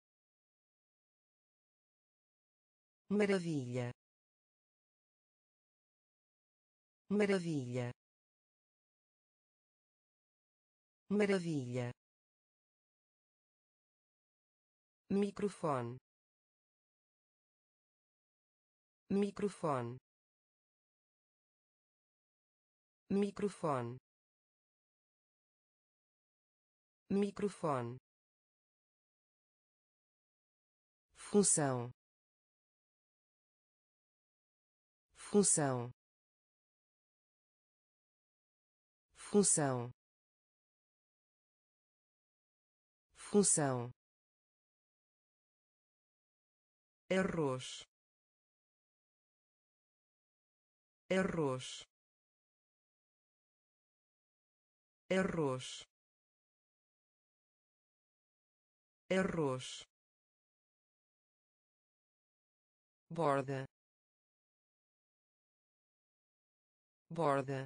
Speaker 2: Maravilha. Maravilha. Maravilha. Microfone. Microfone. Microfone. Microfone função. Função. Função. Função. Arroz arroz arroz arroz borda. Borda.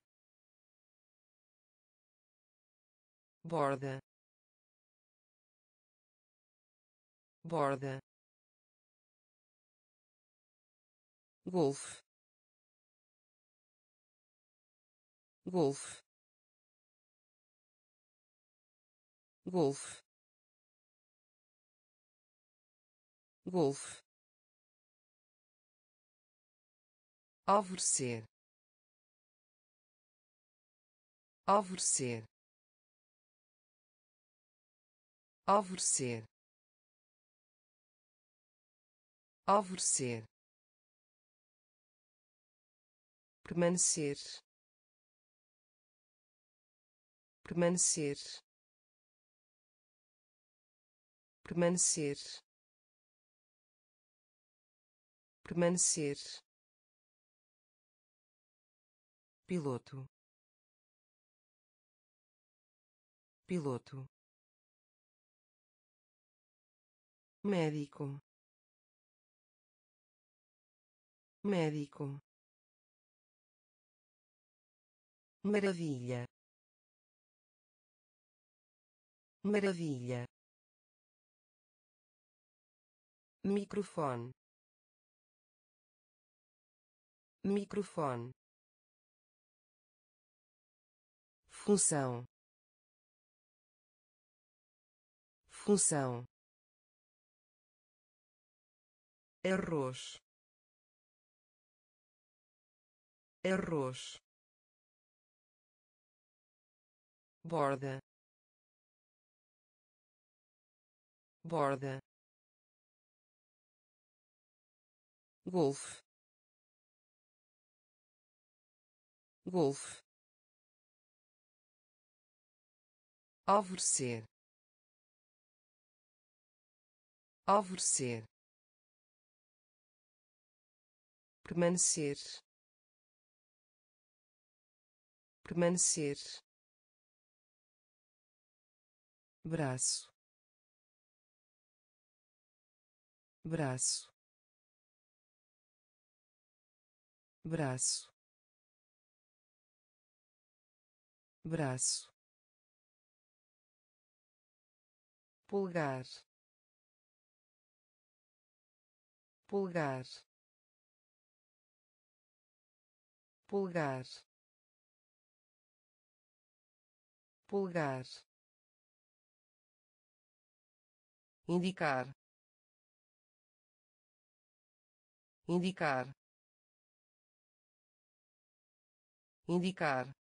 Speaker 2: Borda. Borda. Golfe. Golfe.
Speaker 1: Golfe. Golfe alvorecer. Alvorecer. Alvorecer. Alvorecer. Permanecer. Permanecer. Permanecer. Permanecer piloto. Piloto. Médico. Médico. Maravilha. Maravilha. Microfone. Microfone função. Função. Arroz arroz borda. Borda. Golfe. Golfe alvorecer. Alvorecer. Permanecer. Permanecer. Braço. Braço. Braço. Braço pulgar pulgar pulgar pulgar indicar. Indicar. Indicar.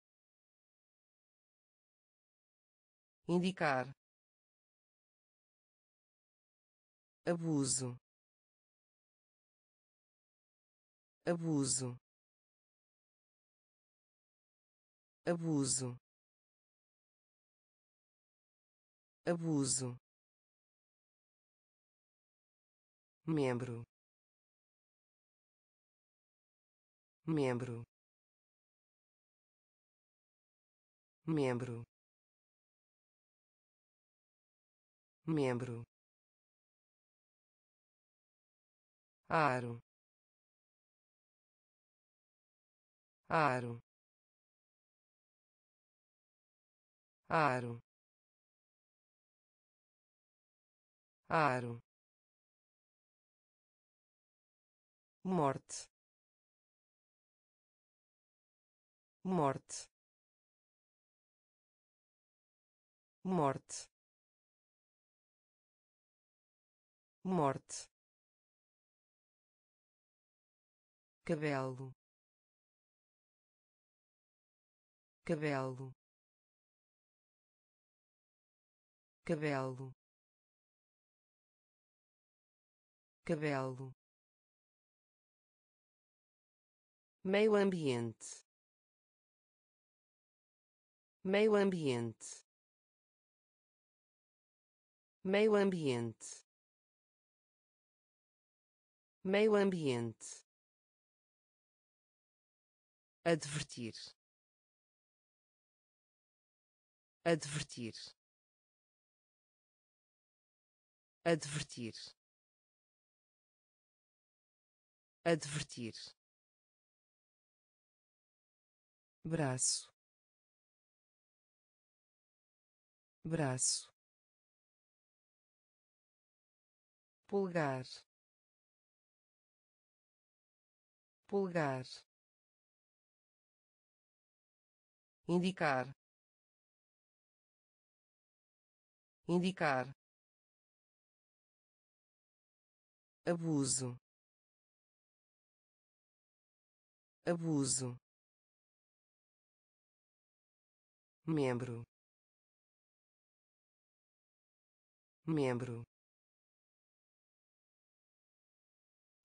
Speaker 1: Indicar abuso. Abuso. Abuso. Abuso. Membro. Membro. Membro. Membro aro. Aro. Aro. Aro. Morte. Morte. Morte. Morte cabelo. Cabelo. Cabelo. Cabelo. Meio ambiente. Meio ambiente. Meio ambiente. Meio ambiente advertir. Advertir. Advertir. Advertir. Braço. Braço. Pulgar pulgar indicar. Indicar. Abuso. Abuso. Membro. Membro.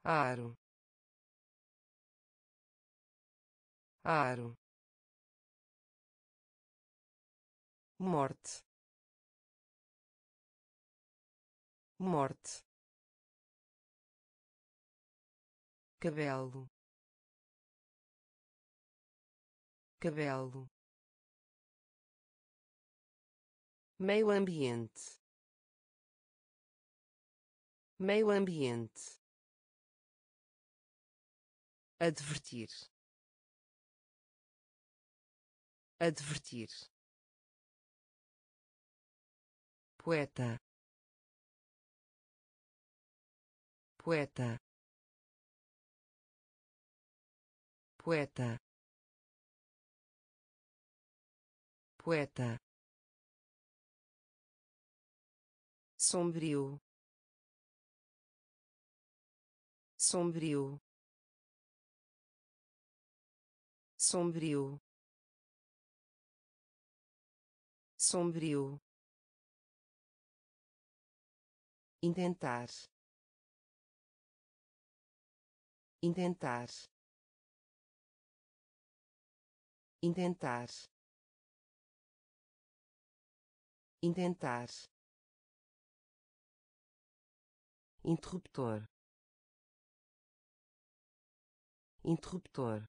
Speaker 1: Aro. Aro morte. Morte. Cabelo. Cabelo. Meio ambiente. Meio ambiente. Advertir. Advertir poeta. Poeta. Poeta. Poeta. Sombrio. Sombrio. Sombrio. Sombrio intentar. Intentar. Intentar. Intentar. Interruptor. Interruptor.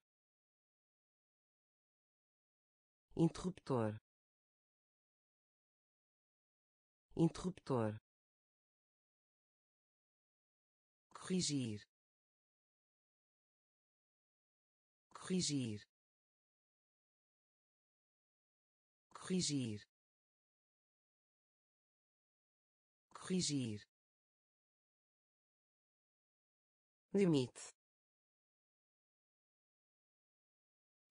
Speaker 1: Interruptor. Interruptor corrigir. Corrigir. Corrigir. Corrigir. Limite.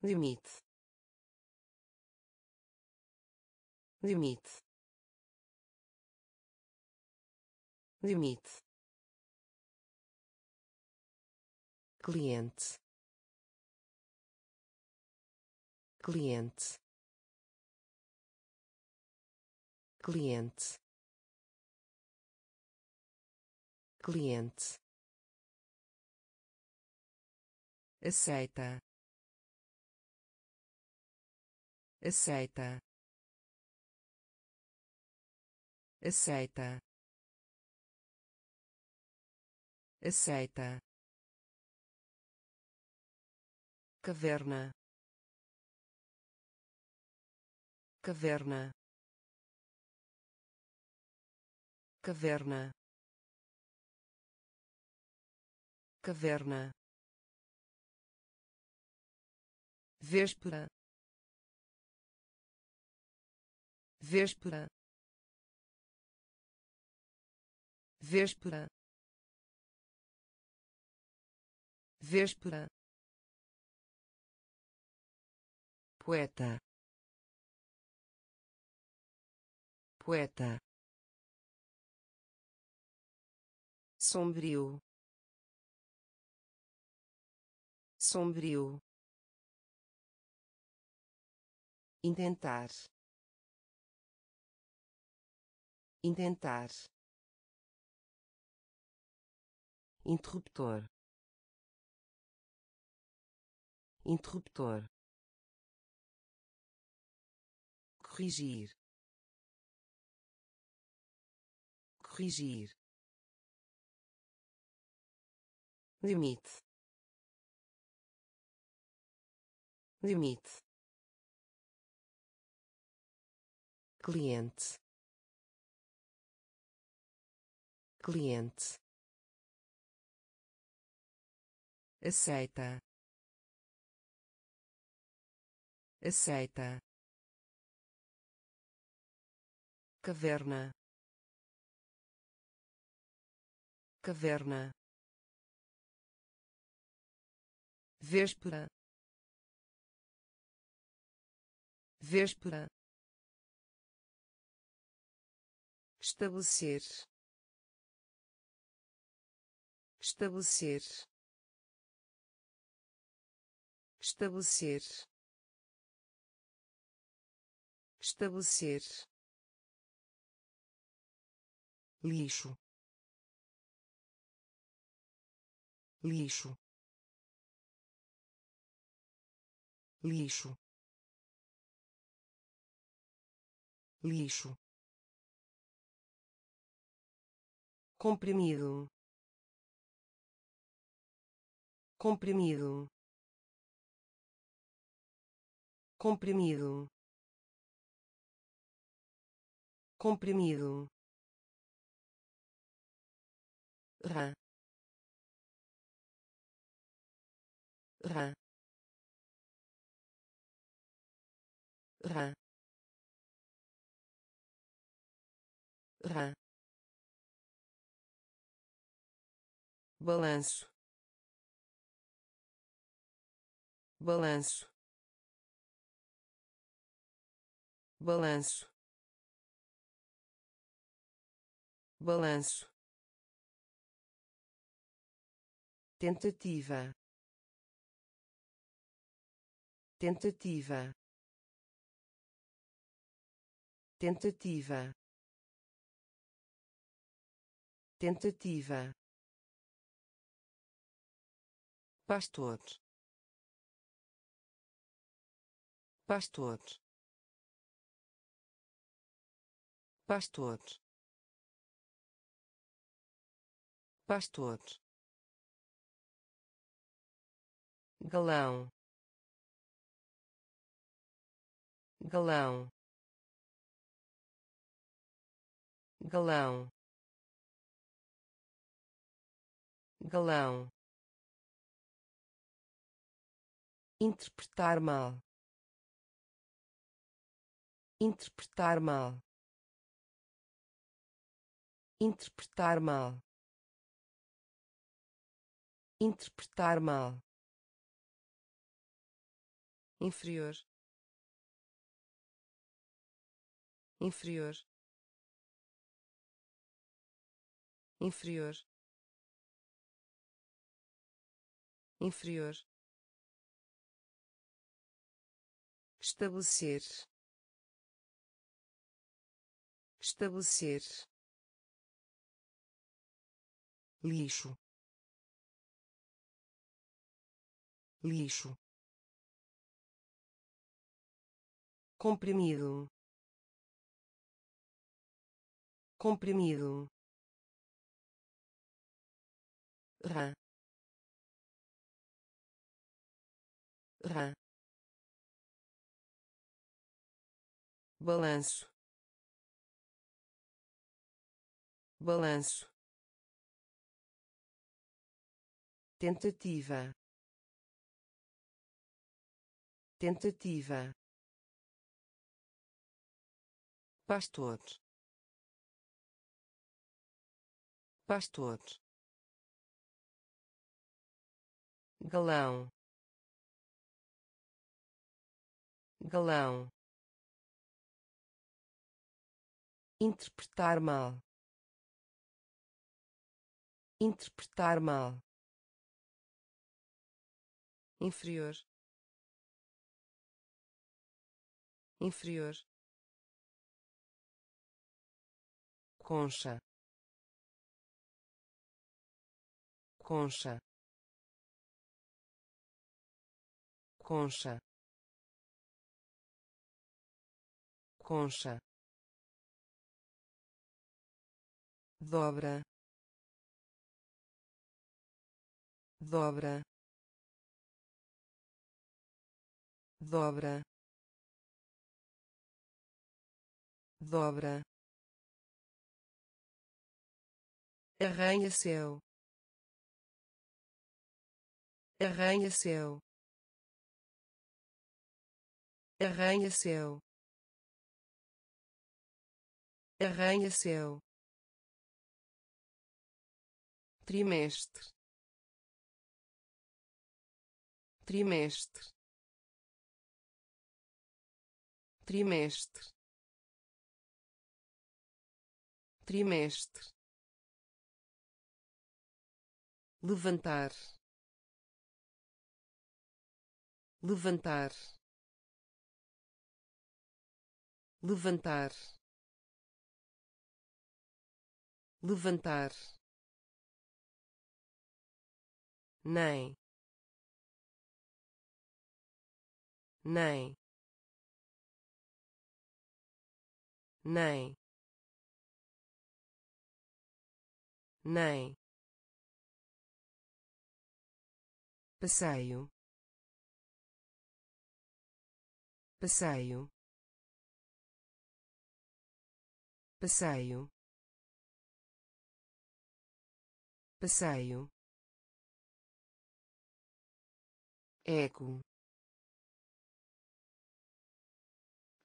Speaker 1: Limite. Limite. Limite cliente. Cliente. Cliente. Cliente. Aceita. Aceita. Aceita. Aceita caverna. Caverna. Caverna. Caverna. Véspera. Véspera. Véspera. Véspera poeta. Poeta. Sombrio. Sombrio. Intentar. Intentar. Interruptor. Interruptor corrigir. Corrigir. Limite. Limite. Cliente. Cliente. Aceita. Aceita caverna. Caverna. Véspera. Véspera. Estabelecer. Estabelecer. Estabelecer. Estabelecer lixo. Lixo. Lixo. Lixo. Comprimido. Comprimido. Comprimido. Comprimido rã rã rã rã balanço. Balanço. Balanço. Balanço tentativa. Tentativa. Tentativa. Tentativa. Pastor. Pastor. Pastor. Pastor galão galão galão galão. Interpretar mal. Interpretar mal. Interpretar mal. Interpretar mal inferior. Inferior. Inferior. Inferior. Estabelecer. Estabelecer. Lixo. Lixo comprimido. Comprimido. Rã rã balanço. Balanço. Tentativa. Tentativa pastor. Pastor. Galão. Galão. Interpretar mal. Interpretar mal. Inferior. Inferior concha. Concha. Concha. Concha. Dobra. Dobra. Dobra. Dobra arranha-céu arranha-céu arranha-céu arranha-céu trimestre. Trimestre. Trimestre. Trimestre levantar. Levantar. Levantar. Levantar. Nem. Nem. Nem. Nem passeio. Passeio. Passeio. Passeio. Eco.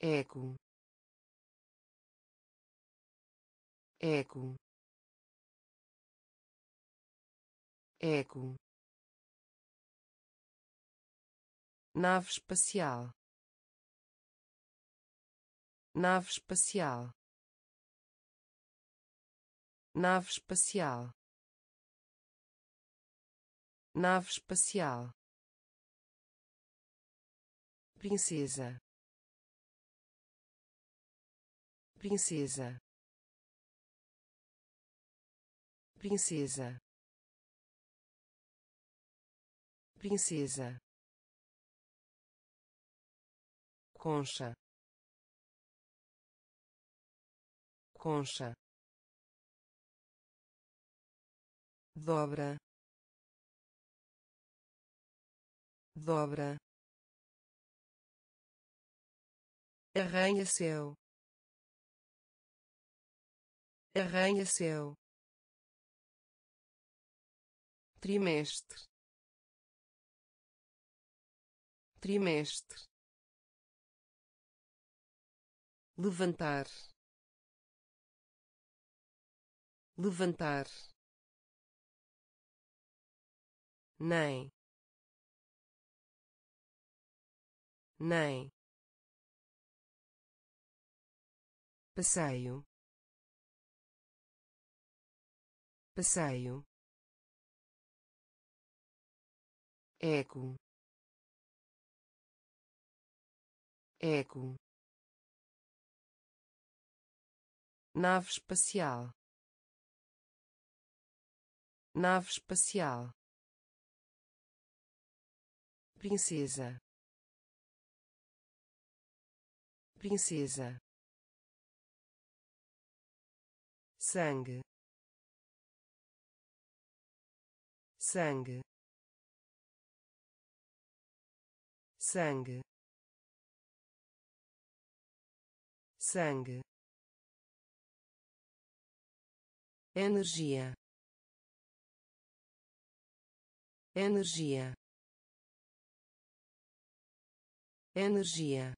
Speaker 1: Eco. Eco. Eco nave espacial. Nave espacial. Nave espacial. Nave espacial. Princesa. Princesa. Princesa. Princesa concha. Concha. Dobra. Dobra. Arranha-céu arranha-céu trimestre. Trimestre levantar. Levantar. Nem. Nem. Passeio. Passeio. Eco eco nave espacial. Nave espacial. Princesa. Princesa. Sangue. Sangue. Sangue. Sangue energia. Energia. Energia.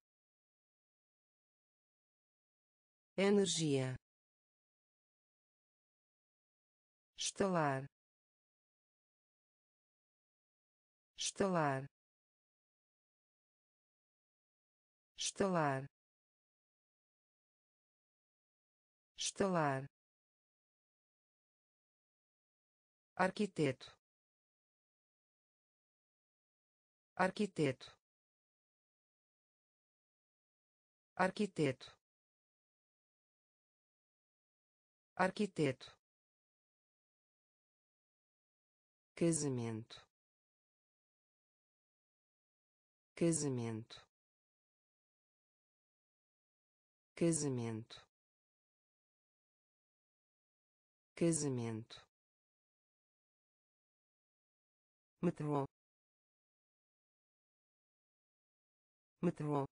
Speaker 1: Energia. Estalar estalar estalar estalar arquiteto. Arquiteto. Arquiteto. Arquiteto. Casamento. Casamento. Casamento. Casamento metrô. Metrô.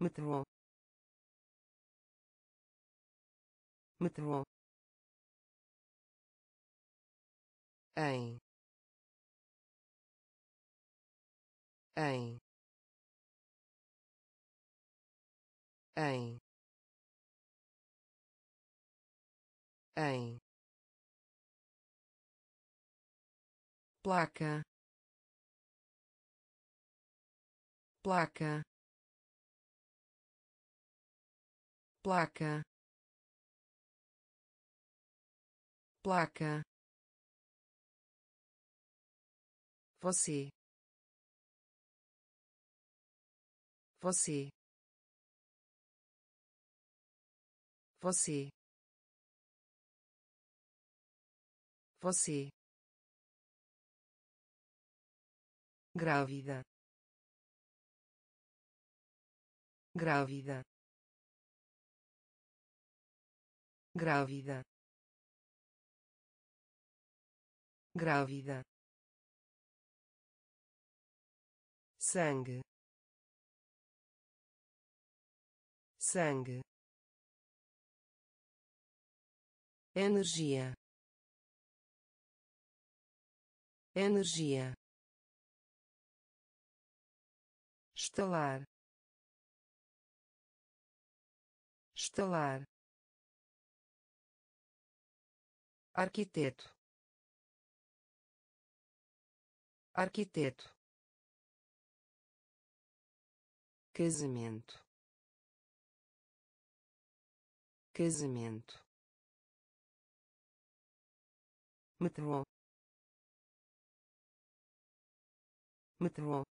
Speaker 1: Metrô. Metrô. Em. Em. Em. Em placa. Placa. Placa. Placa. Você. Você. Você. Você grávida. Grávida. Grávida. Grávida. Sangue. Sangue. Energia. Energia estalar estalar arquiteto. Arquiteto. Casamento. Casamento. Metrô. Metrô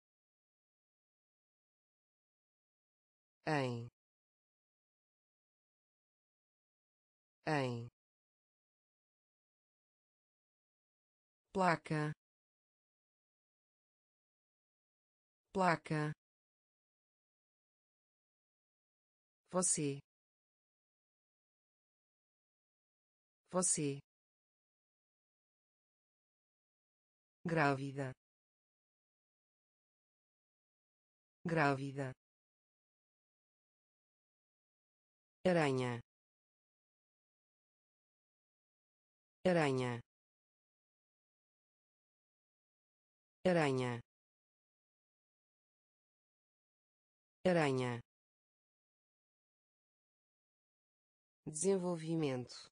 Speaker 1: em. Em. Placa. Placa. Você. Você. Grávida. Grávida aranha. Aranha. Aranha. Aranha. Desenvolvimento.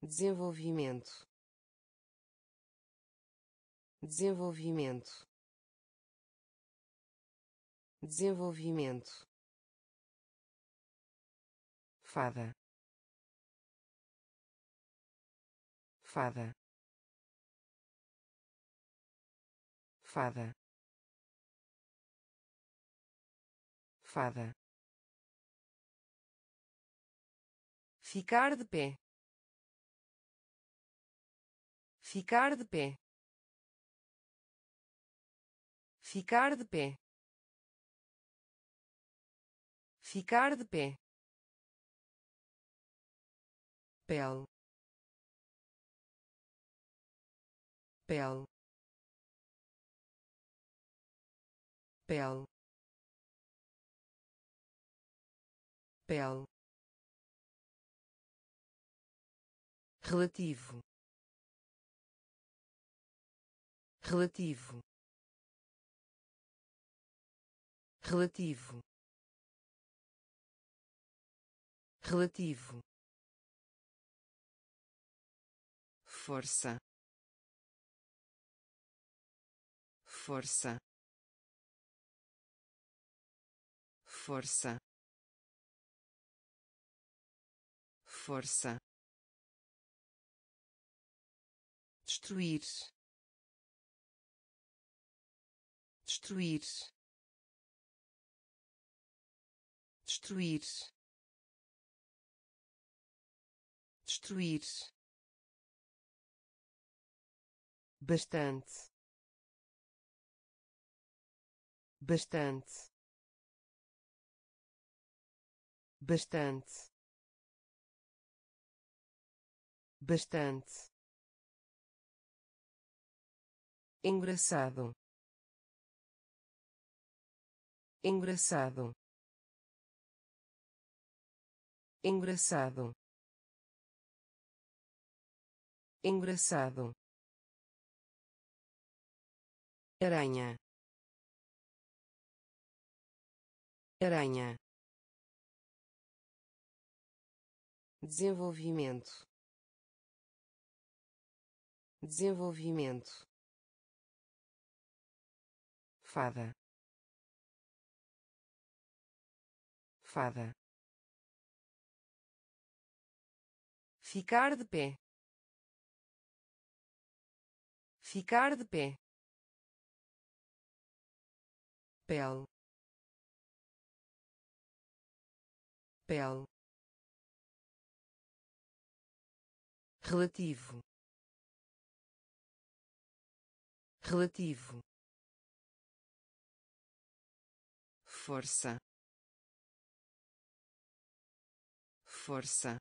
Speaker 1: Desenvolvimento. Desenvolvimento. Desenvolvimento fada. Fada. Fada. Fada. Ficar de pé. Ficar de pé. Ficar de pé. Ficar de pé pel. Pel. Pel. Pel. Relativo. Relativo. Relativo. Relativo força. Força. Força. Força. Destruir. Destruir. Destruir. Destruir bastante. Bastante. Bastante. Bastante. Engraçado. Engraçado. Engraçado. Engraçado aranha. Aranha. Desenvolvimento. Desenvolvimento. Fada. Fada. Ficar de pé. Ficar de pé pele pele relativo. Relativo. Força. Força.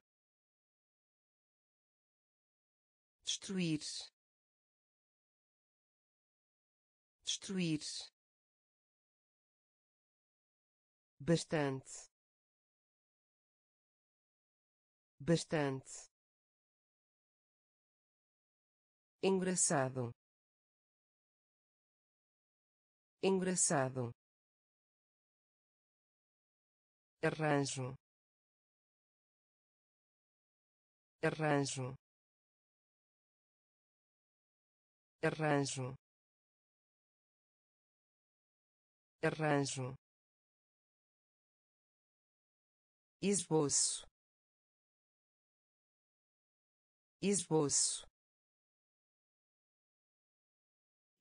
Speaker 1: Destruir. Destruir bastante. Bastante. Engraçado. Engraçado. Arranjo. Arranjo. Arranjo. Arranjo esboço. Esboço.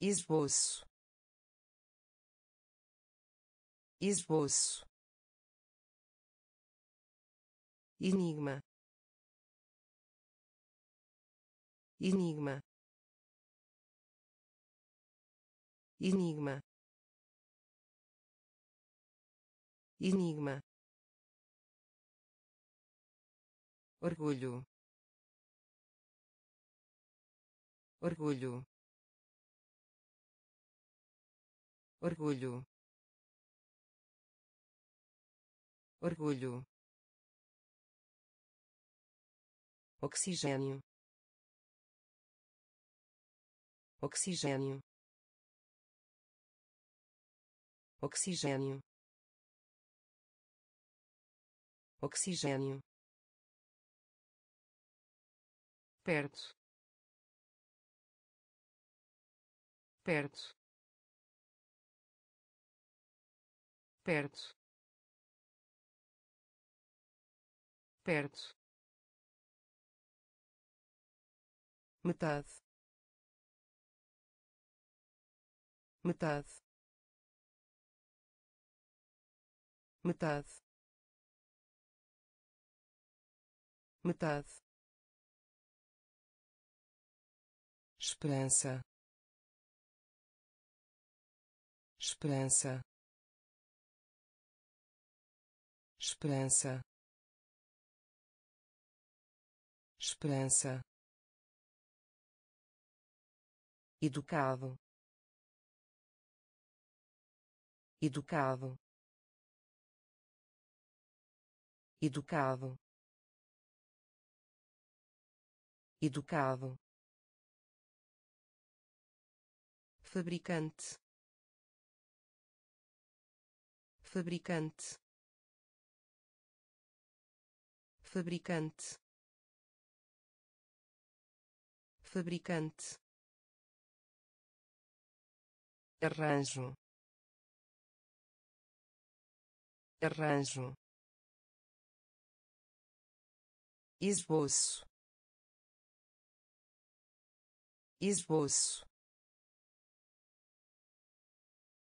Speaker 1: Esboço. Esboço. Enigma. Enigma. Enigma. Enigma orgulho. Orgulho. Orgulho. Orgulho. Oxigênio. Oxigênio. Oxigênio. Oxigênio perto. Perto. Perto. Perto. Metade. Metade. Metade. Metade esperança. Esperança. Esperança. Esperança. Educado. Educado. Educado. Educado fabricante. Fabricante. Fabricante. Fabricante. Arranjo. Arranjo. Esboço. Esboço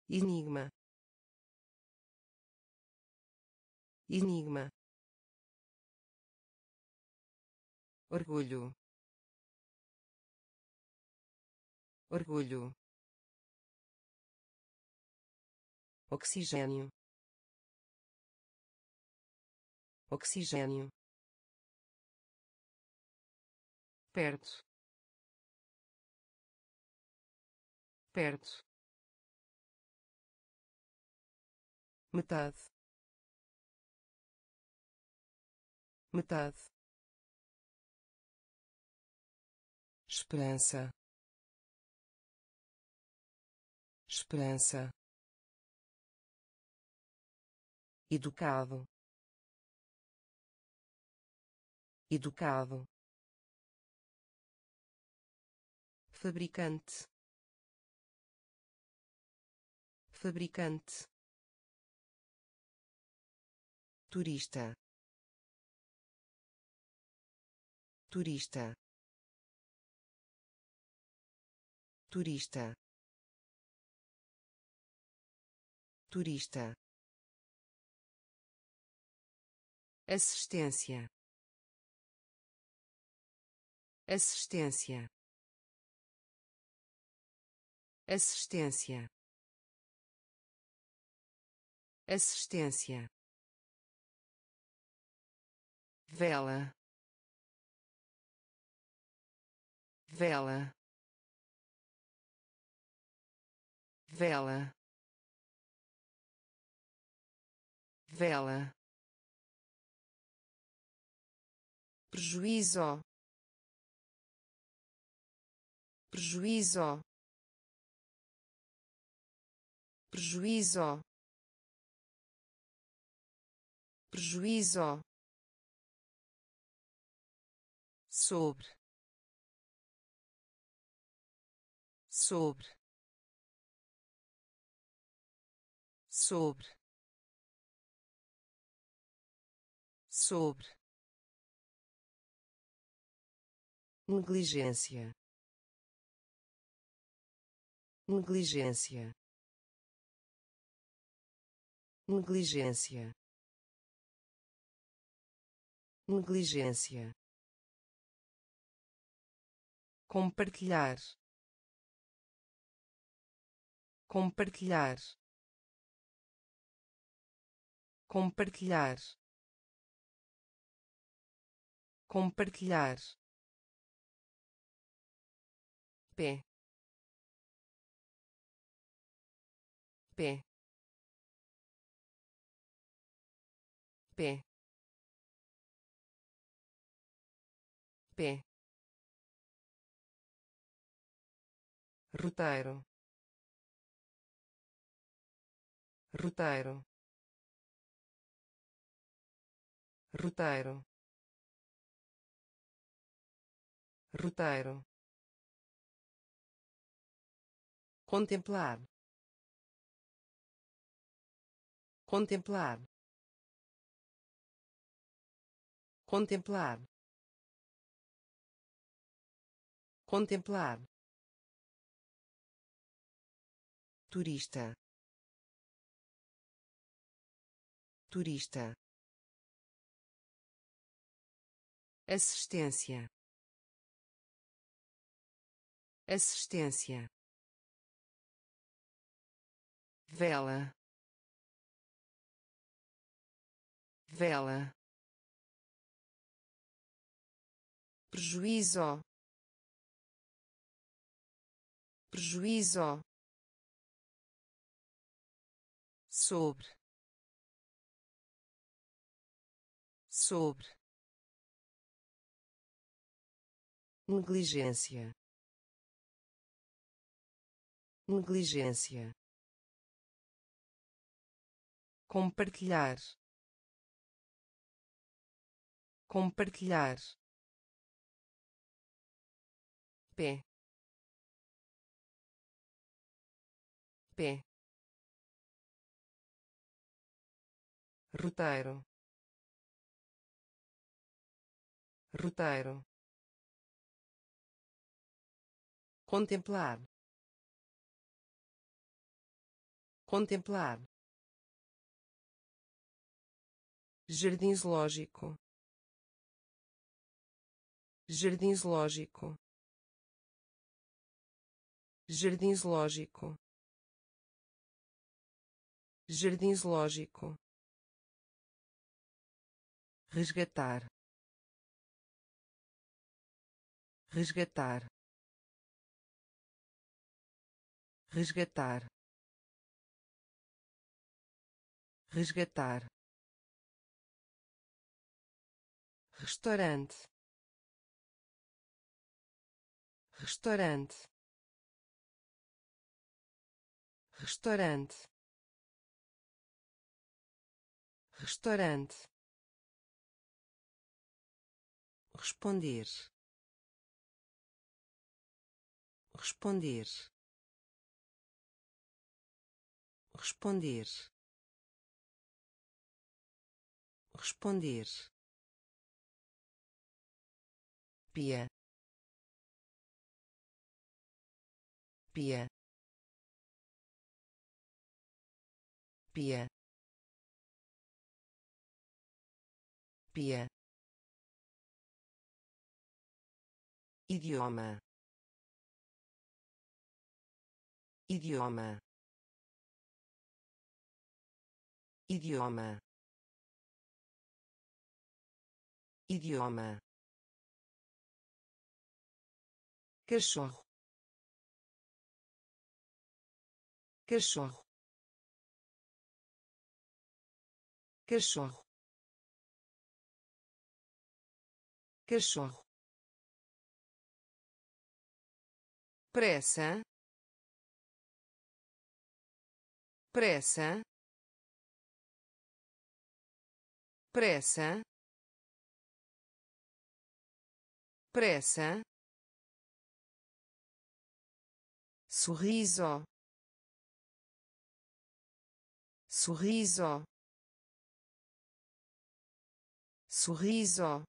Speaker 1: enigma. Enigma. Orgulho. Orgulho. Oxigênio. Oxigênio. Perto. Perto metade. Metade. Esperança. Esperança. Educado. Educado. Fabricante. Fabricante turista. Turista. Turista. Turista. Assistência. Assistência. Assistência. Assistência vela. Vela. Vela. Vela. Prejuízo. Prejuízo. Prejuízo. Prejuízo sobre. Sobre. Sobre. Sobre. Negligência. Negligência. Negligência. Negligência compartilhar. Compartilhar. Compartilhar. Compartilhar. Pé pé pé roteiro. Roteiro. Roteiro. Roteiro. Contemplar. Contemplar. Contemplar. Contemplar turista. Turista. Assistência. Assistência. Vela. Vela. Prejuízo. Prejuízo sobre. Sobre. Negligência. Negligência. Compartilhar. Compartilhar. Pé. Pé roteiro. Roteiro. Contemplar. Contemplar. Jardim zoológico. Jardim zoológico. Jardim zoológico. Jardim zoológico resgatar resgatar resgatar resgatar. Restaurante restaurante restaurante. Restaurante responder. Responder. Responder. Responder. Pia. Pia. Pia. Pia idioma idioma idioma idioma cachorro cachorro cachorro cachorro pressa. Pressa. Pressa. Pressa. Sorriso. Sorriso. Sorriso.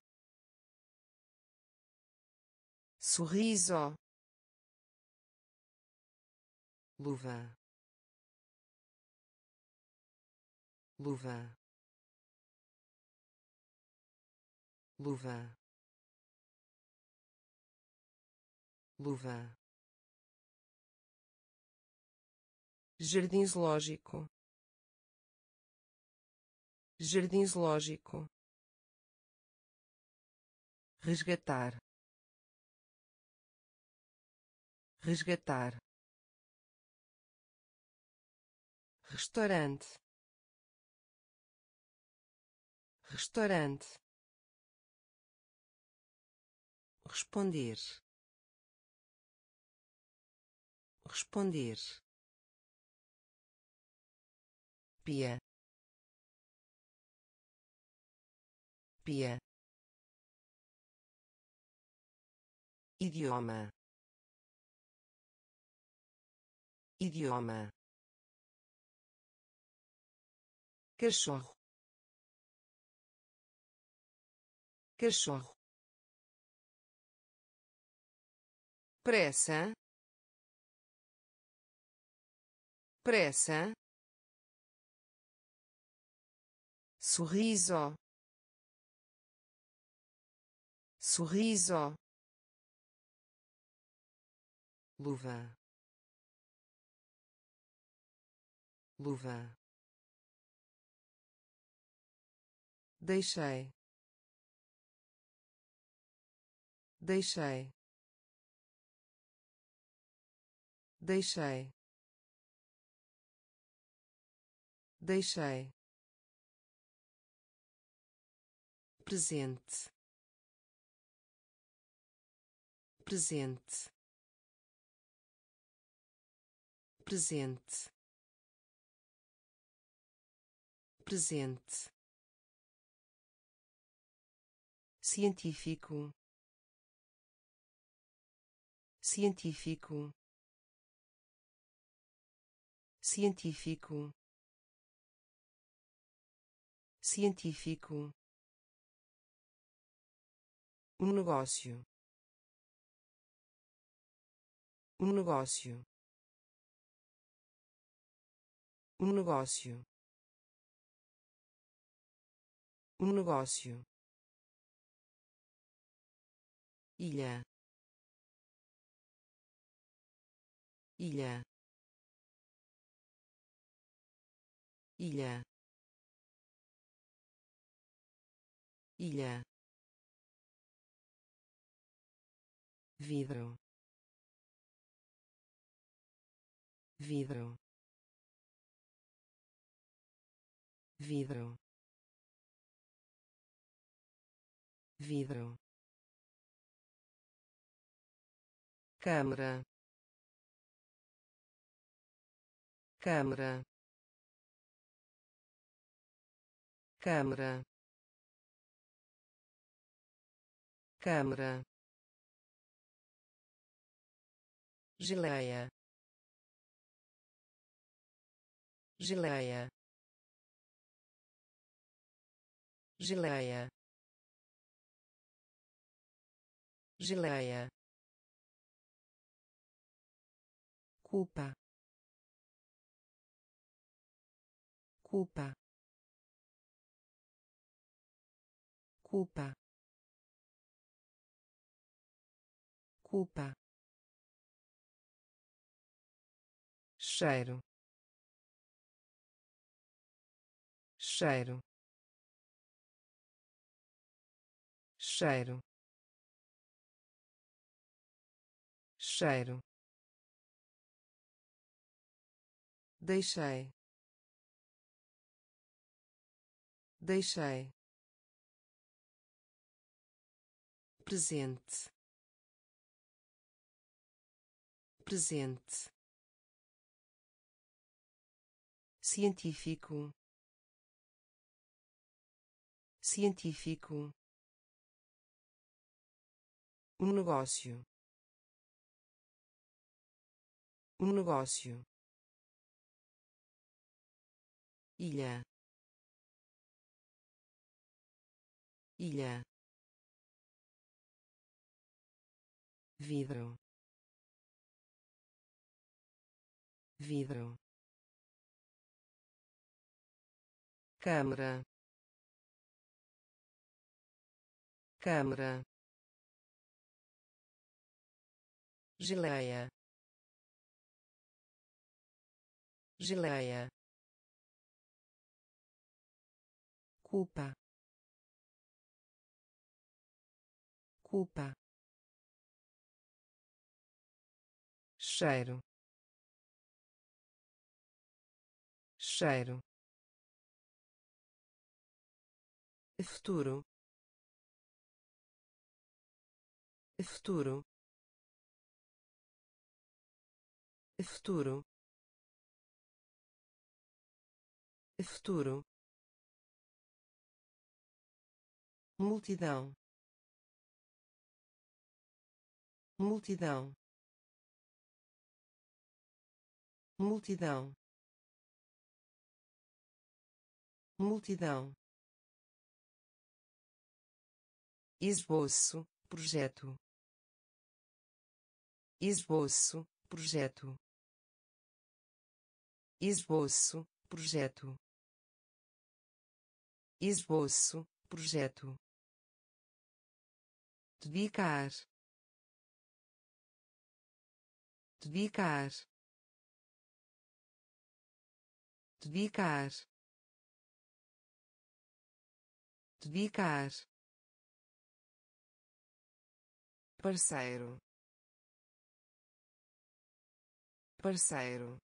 Speaker 1: Sorriso luva. Luva. Luva. Luva. Jardim zoológico. Jardim zoológico. Resgatar. Resgatar restaurante. Restaurante. Responder. Responder. Pia. Pia. Idioma. Idioma cachorro. Cachorro. Pressa. Pressa. Sorriso. Sorriso. Luva. Luva deixei. Deixei. Deixei. Deixei. Presente. Presente. Presente. Presente científico. Científico. Científico. Científico. Um negócio. Um negócio. Um negócio. Um negócio ilha. Ilha. Ilha. Ilha. Vidro. Vidro. Vidro. Vidro câmara. Câmara. Câmara. Câmara. Geleia. Geleia. Geleia. Geleia culpa. Culpa. Culpa. Culpa. Cheiro. Cheiro. Cheiro. Cheiro deixei. Deixei. Presente. Presente. Científico. Científico. Um negócio. Um negócio ilha. Ilha. Vidro. Vidro. Câmara. Câmara. Geleia. Geleia culpa. Culpa. Cheiro. Cheiro. Futuro. Futuro. Futuro. Futuro multidão. multidão. multidão. multidão. esboço projeto. esboço projeto. esboço projeto. esboço projeto dedicar. Dedicar. Dedicar. Dedicar. Parceiro. Parceiro.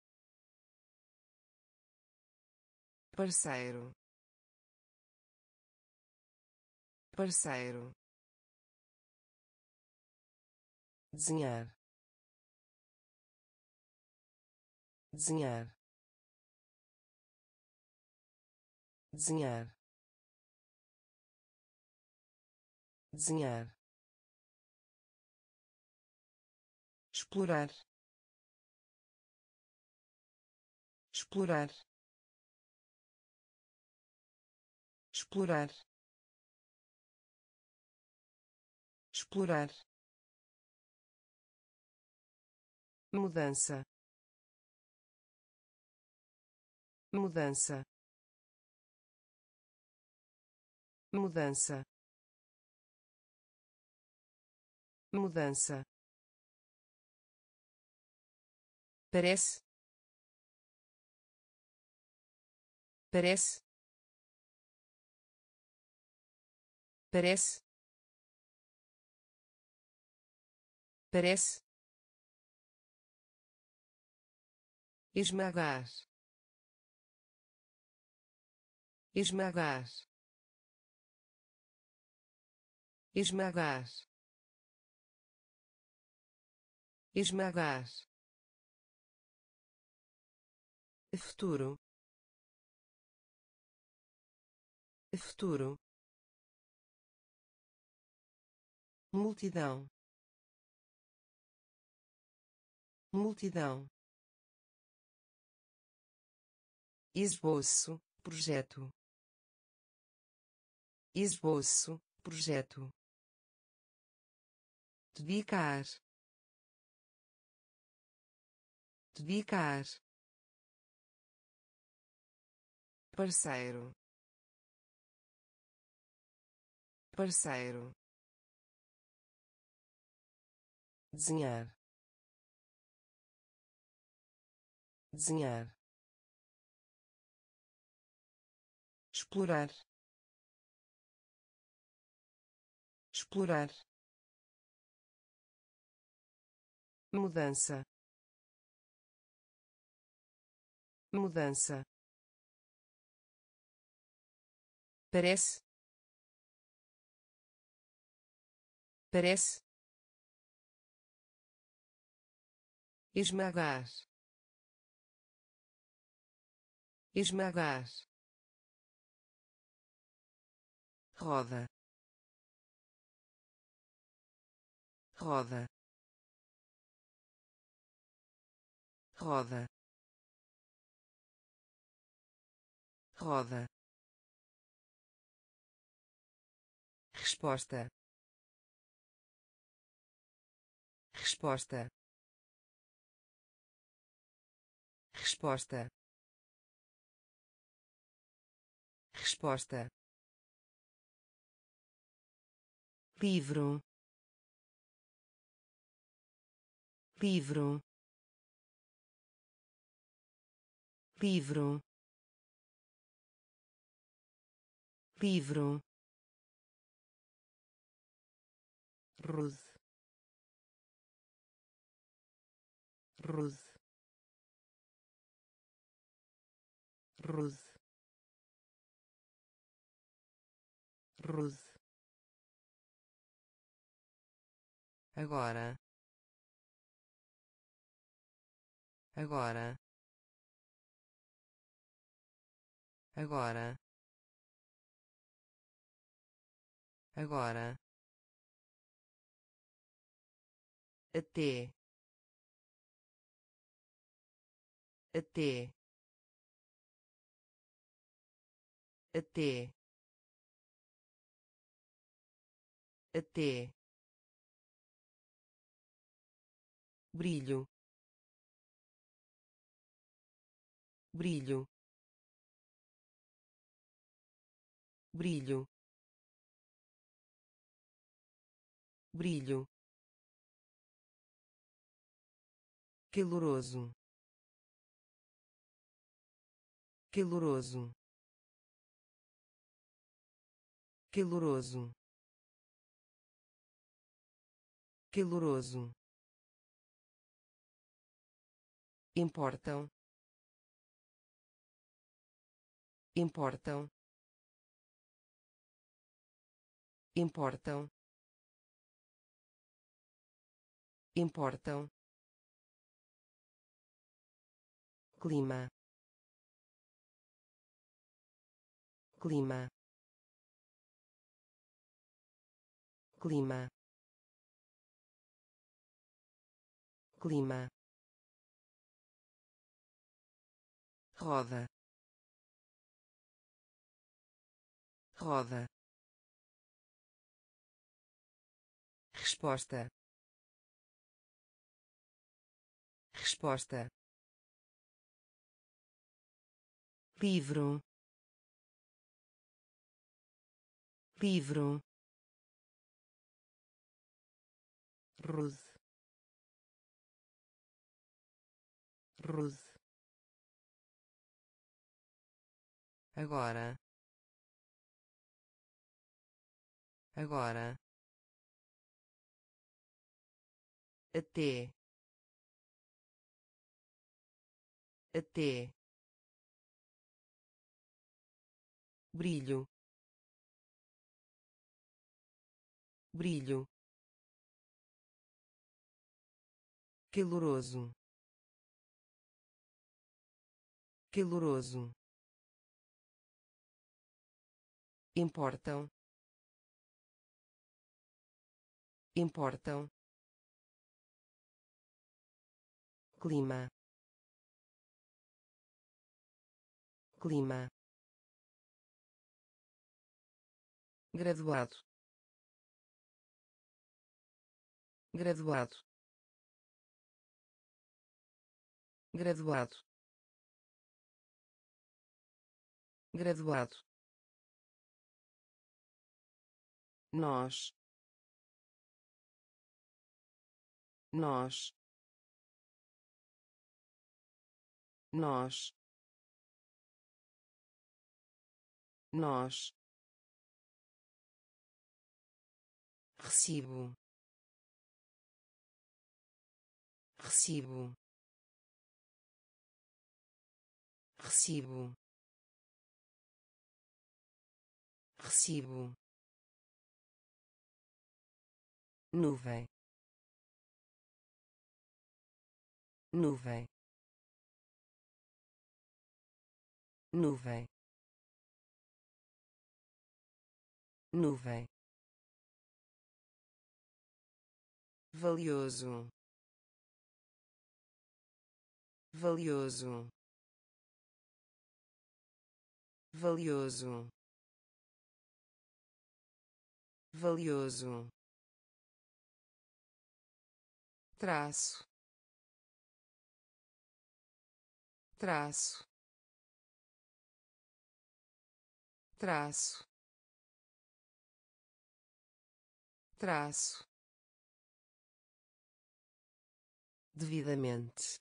Speaker 1: Parceiro. Parceiro desenhar. Desenhar. Desenhar. Desenhar. Explorar. Explorar. Explorar. Explorar mudança. Mudança. Mudança. Mudança. Parece. Parece. Parece. Parece esmagar. Esmagar. Esmagar. Esmagar. Futuro. Futuro. Multidão. Multidão esboço projeto. Esboço, projeto, dedicar, dedicar, parceiro, parceiro, desenhar, desenhar. Explorar. Explorar. Mudança. Mudança. Parece. Parece. Esmagar. Esmagar roda. Roda. Roda. Roda. Resposta. Resposta. Resposta. Resposta livro. Livro. Livro. Livro. Ruth Ruth Ruth Ruth agora. Agora. Agora. Agora. Até. Até. Até. Até brilho. Brilho. Brilho. Brilho. Caloroso. Caloroso. Caloroso. Caloroso importam. Importam. Importam. Importam. Clima. Clima. Clima. Clima roda. Roda. Resposta. Resposta. Livro. Livro. Ruth Ruth agora. Agora. Até. Até. Brilho. Brilho. Caloroso. Caloroso importam. Importam. Clima. Clima. Graduado. Graduado. Graduado. Graduado nós. Nós. Nós. Nós. Recibo. Recibo. Recibo. Recibo nuvem. Nuvem. Nuvem. Nuvem. Valioso. Valioso. Valioso. Valioso traço. Traço. Traço. Traço. Devidamente.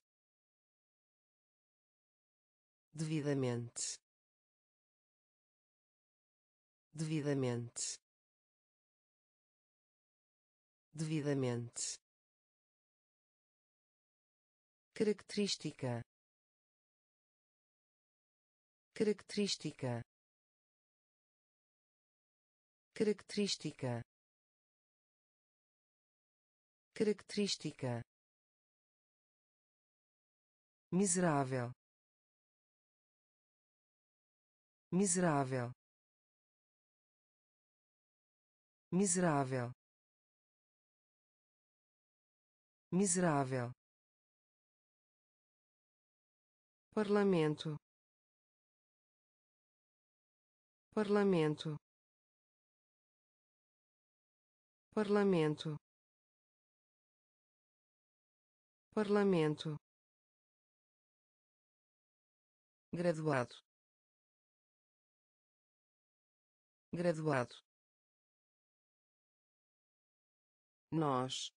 Speaker 1: Devidamente. Devidamente. Devidamente característica. Característica. Característica. Característica. Miserável. Miserável. Miserável. Miserável parlamento. Parlamento. Parlamento. Parlamento. Graduado. Graduado. Nós.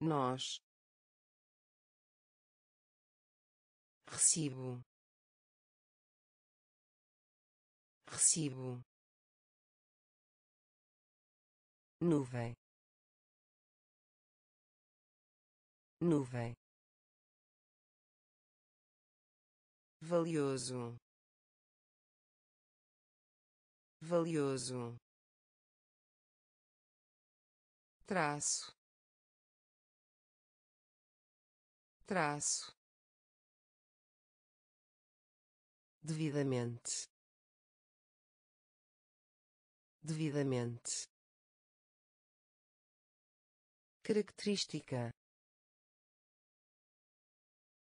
Speaker 1: Nós recibo. Recibo. Nuvem. Nuvem. Valioso. Valioso. Traço. Traço devidamente. Devidamente. Característica.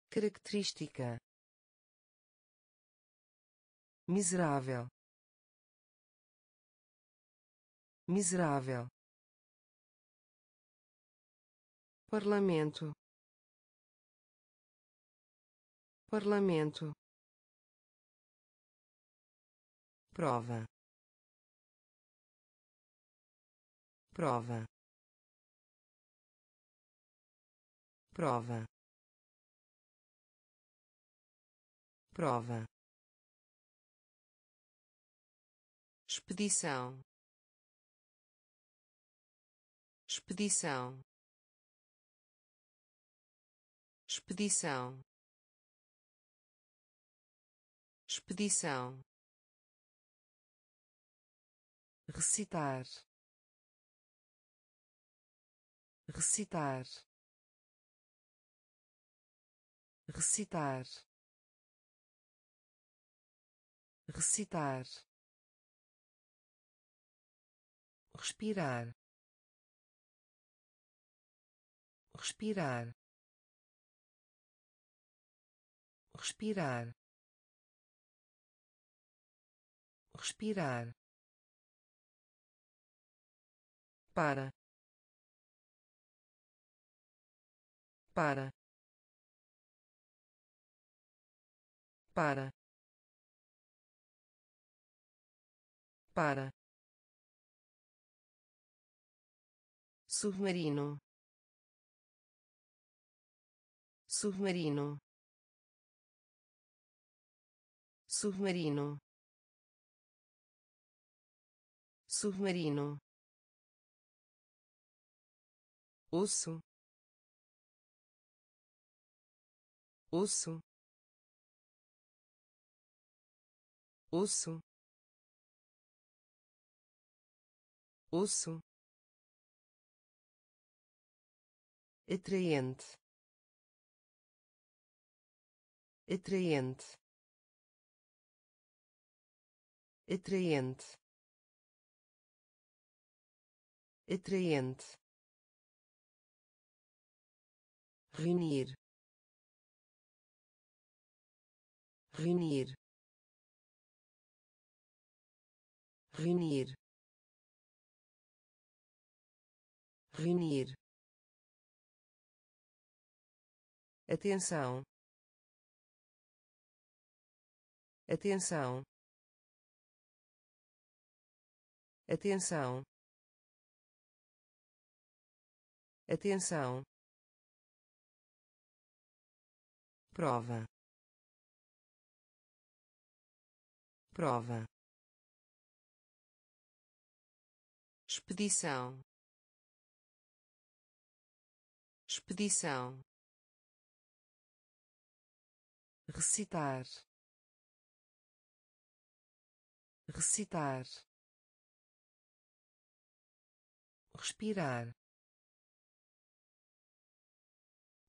Speaker 1: Característica. Miserável. Miserável. Parlamento. Parlamento prova. Prova. Prova. Prova. Expedição. Expedição. Expedição. Expedição recitar. Recitar. Recitar. Recitar. Respirar. Respirar. Respirar. Respirar
Speaker 2: para. Para. Para. Para.
Speaker 1: Submarino. Submarino. Submarino. Submarino osso. Osso. Osso. Osso. Atraente. Atraente. Atraente. Atraente reunir reunir reunir reunir. Atenção. Atenção. Atenção. Atenção prova. Prova. Expedição. Expedição. Recitar. Recitar. Respirar.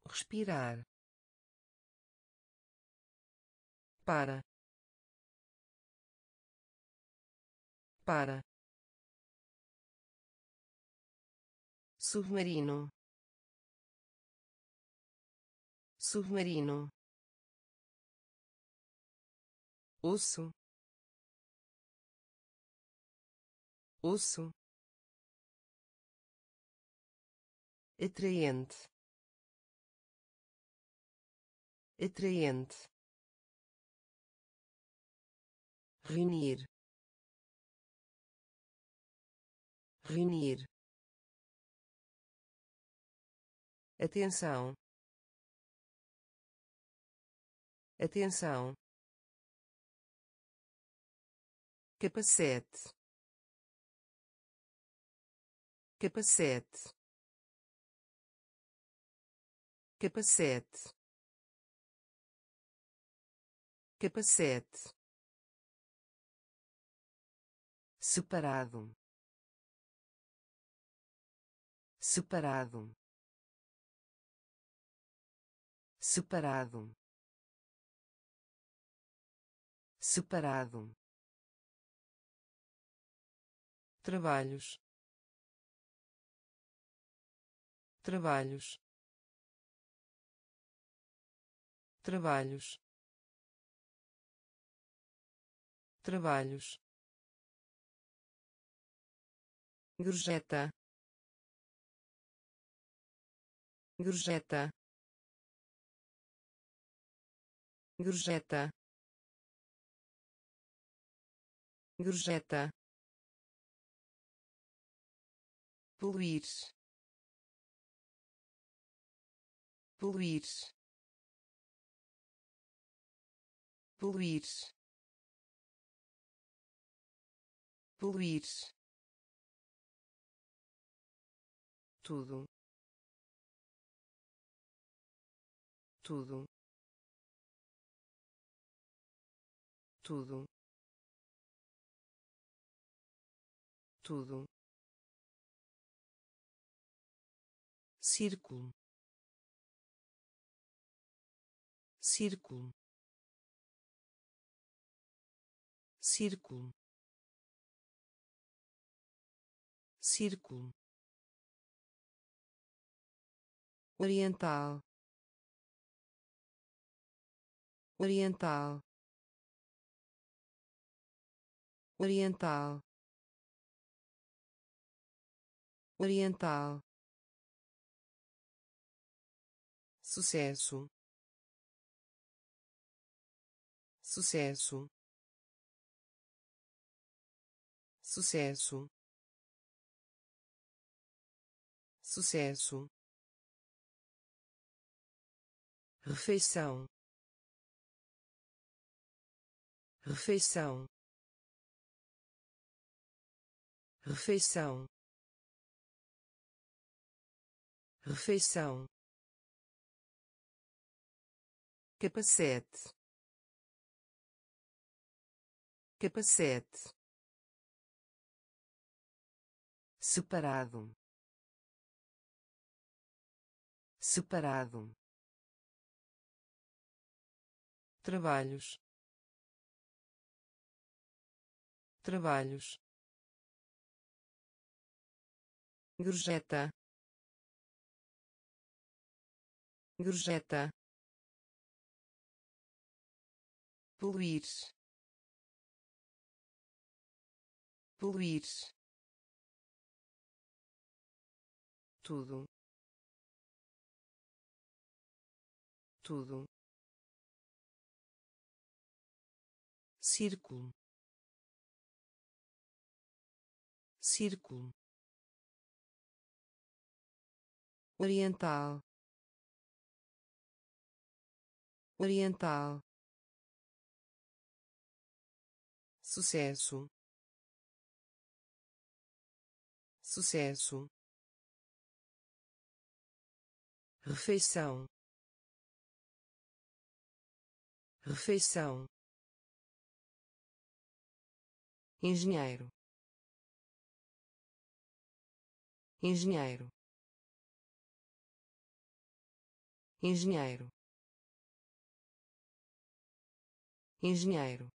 Speaker 1: Respirar para. Para. Submarino. Submarino. Osso. Osso. Atraente. Atraente reunir reunir atenção atenção capacete capacete capacete capacete separado. Separado. Separado. Separado. Trabalhos. Trabalhos. Trabalhos. Trabalhos gorjeta. Gorjeta. Gorjeta. Gorjeta. Poluir. Poluir. Poluir. Poluir tudo. Tudo. Tudo. Tudo. Círculo. Círculo. Círculo. Círculo oriental oriental
Speaker 2: oriental oriental.
Speaker 1: Sucesso. Sucesso. Sucesso. Sucesso
Speaker 2: refeição. Refeição. Refeição. Refeição. Capacete. Capacete. Separado. Separado trabalhos. Trabalhos. Gorjeta. Gorjeta. Poluir. Poluir. Tudo.
Speaker 1: Tudo círculo. Círculo.
Speaker 2: Oriental. Oriental.
Speaker 1: Sucesso. Sucesso.
Speaker 2: Refeição. Refeição engenheiro. Engenheiro. Engenheiro. Engenheiro.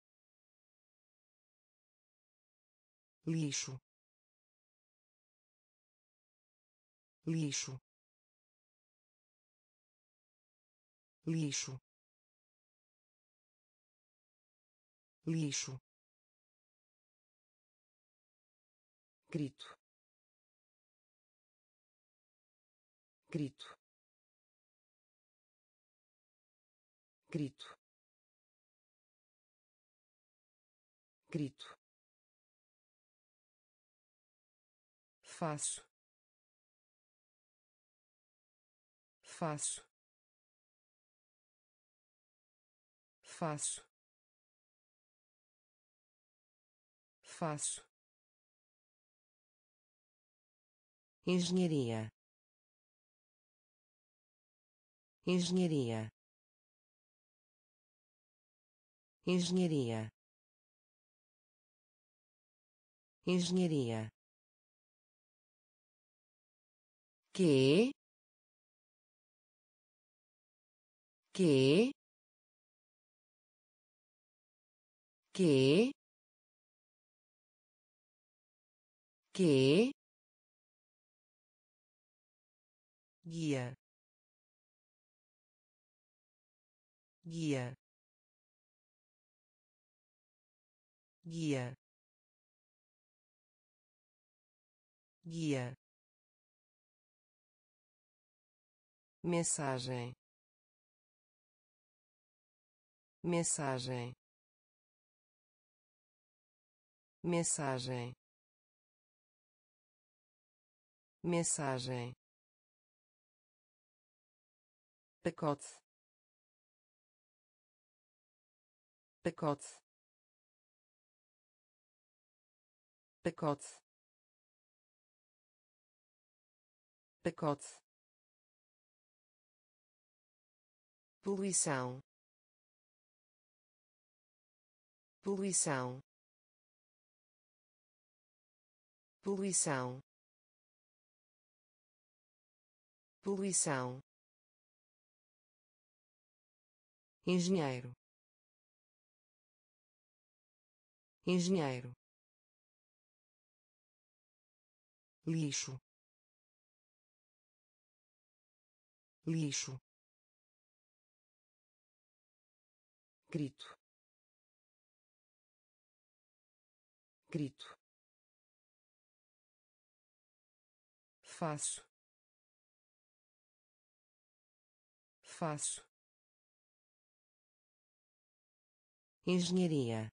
Speaker 2: Lixo. Lixo. Lixo. Lixo grito. Grito. Grito. Grito.
Speaker 1: Faço. Faço. Faço. Faço
Speaker 2: engenharia. Engenharia. Engenharia. Engenharia. Que? Que? Que? Que
Speaker 1: guia. Guia. Guia. Guia. Mensagem. Mensagem. Mensagem. Mensagem pacote pacote pacote pacote poluição. Poluição. Poluição. Poluição engenheiro. Engenheiro. Lixo. Lixo. Grito. Grito. Faço. Faço engenharia.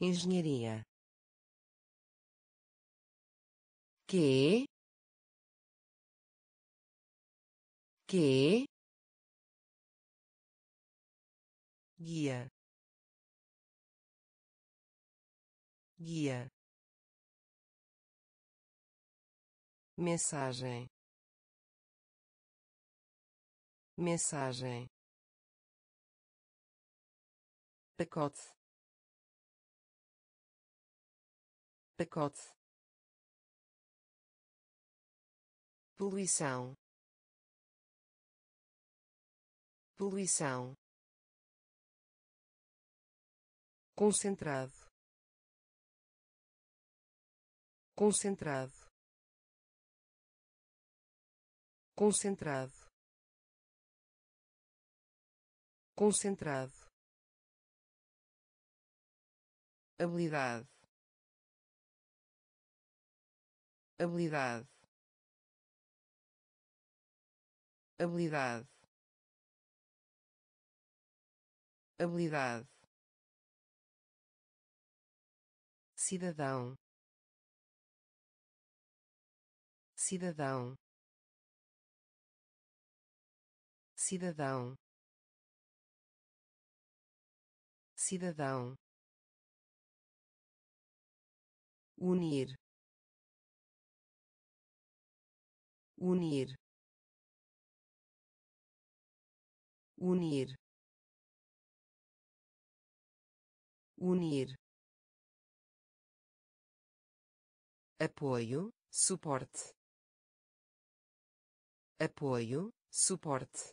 Speaker 1: Engenharia.
Speaker 2: Que? Que?
Speaker 1: Guia. Guia. Mensagem. Mensagem pacote pacote poluição. Poluição. Concentrado. Concentrado. Concentrado. Concentrado habilidade. Habilidade. Habilidade. Habilidade. Cidadão. Cidadão. Cidadão. Cidadão unir. Unir. Unir. Unir. Apoio suporte. Apoio suporte.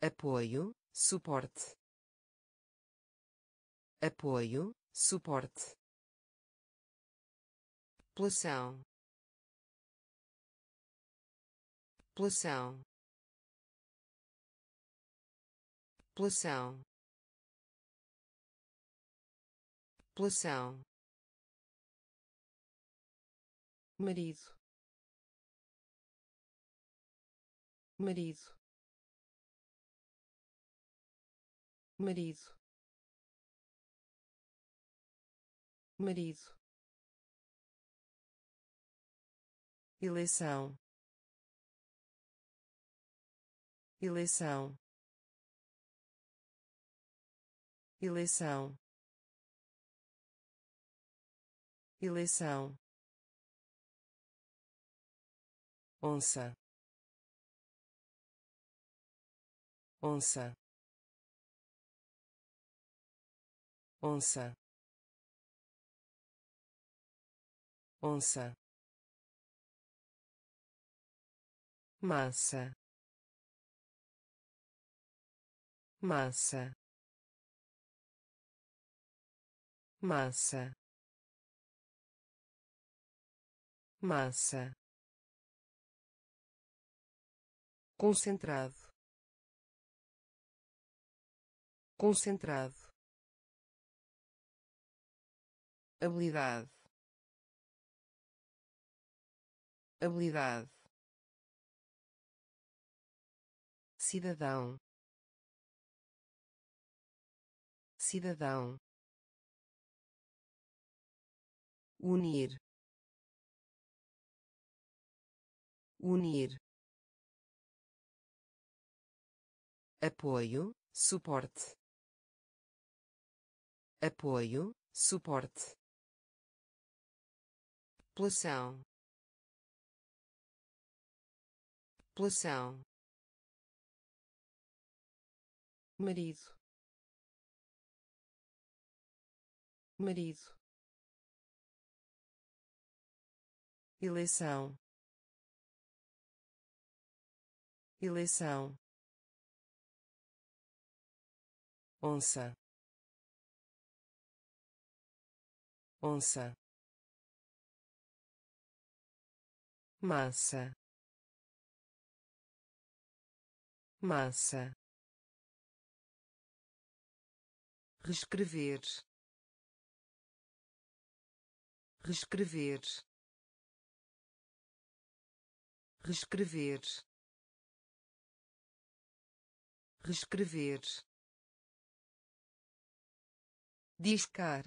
Speaker 1: Apoio suporte. Apoio suporte População. População. População. População. marido marido marido marido eleição. Eleição. Eleição. Eleição. Onça. Onça. Onça. Onça massa. Massa. Massa. Massa. Concentrado. Concentrado. Habilidade. Habilidade cidadão. Cidadão. Unir. Unir. Apoio suporte. Apoio suporte. População população marido. Marido. Eleição. Eleição. Onça. Onça. Massa. Massa reescrever reescrever reescrever reescrever. Discar.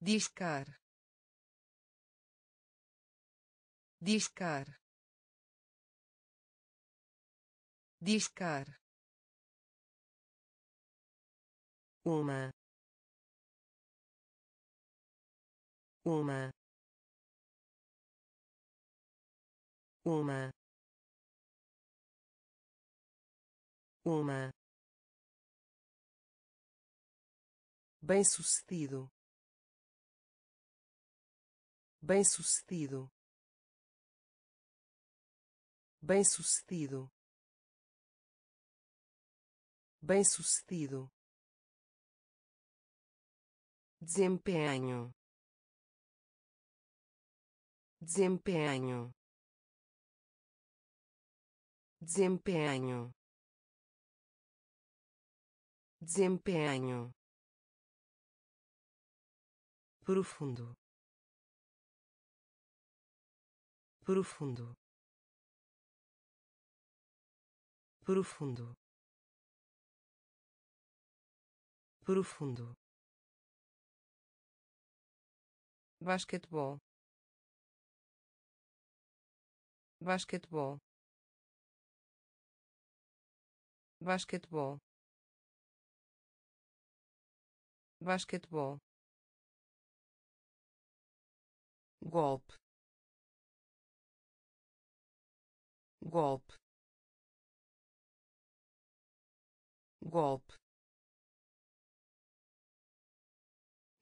Speaker 1: Discar. Discar. Discar uma. Uma. Uma. Uma. Bem-sucedido. Bem-sucedido. Bem-sucedido. Bem-sucedido desempenho. Desempenho. Desempenho. Desempenho. Profundo. Profundo. Profundo. Profundo basquetebol basquetebol basquetebol basquetebol golpe golpe golpe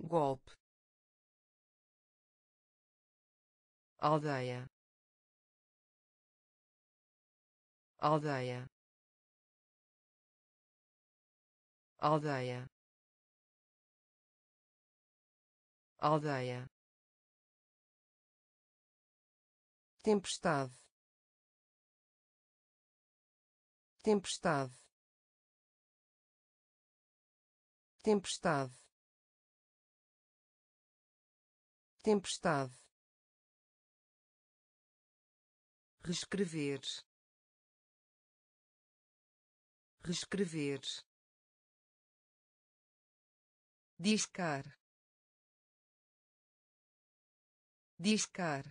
Speaker 1: golpe aldeia. Aldeia. Aldeia. Aldeia. Tempestade. Tempestade. Tempestade. Tempestade reescrever reescrever discar discar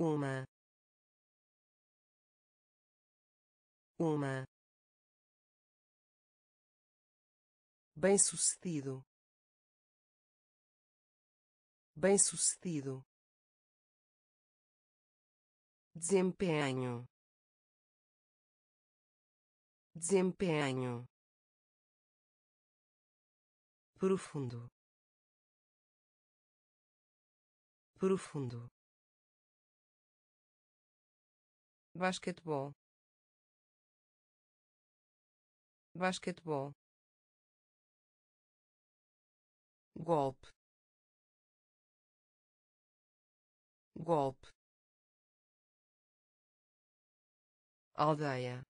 Speaker 1: uma uma bem-sucedido bem-sucedido desempenho. Desempenho. Profundo. Profundo. Basquetebol. Basquetebol. Golpe. Golpe aldeia.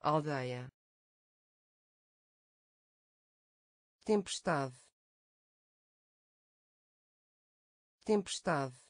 Speaker 1: Aldeia. Tempestade. Tempestade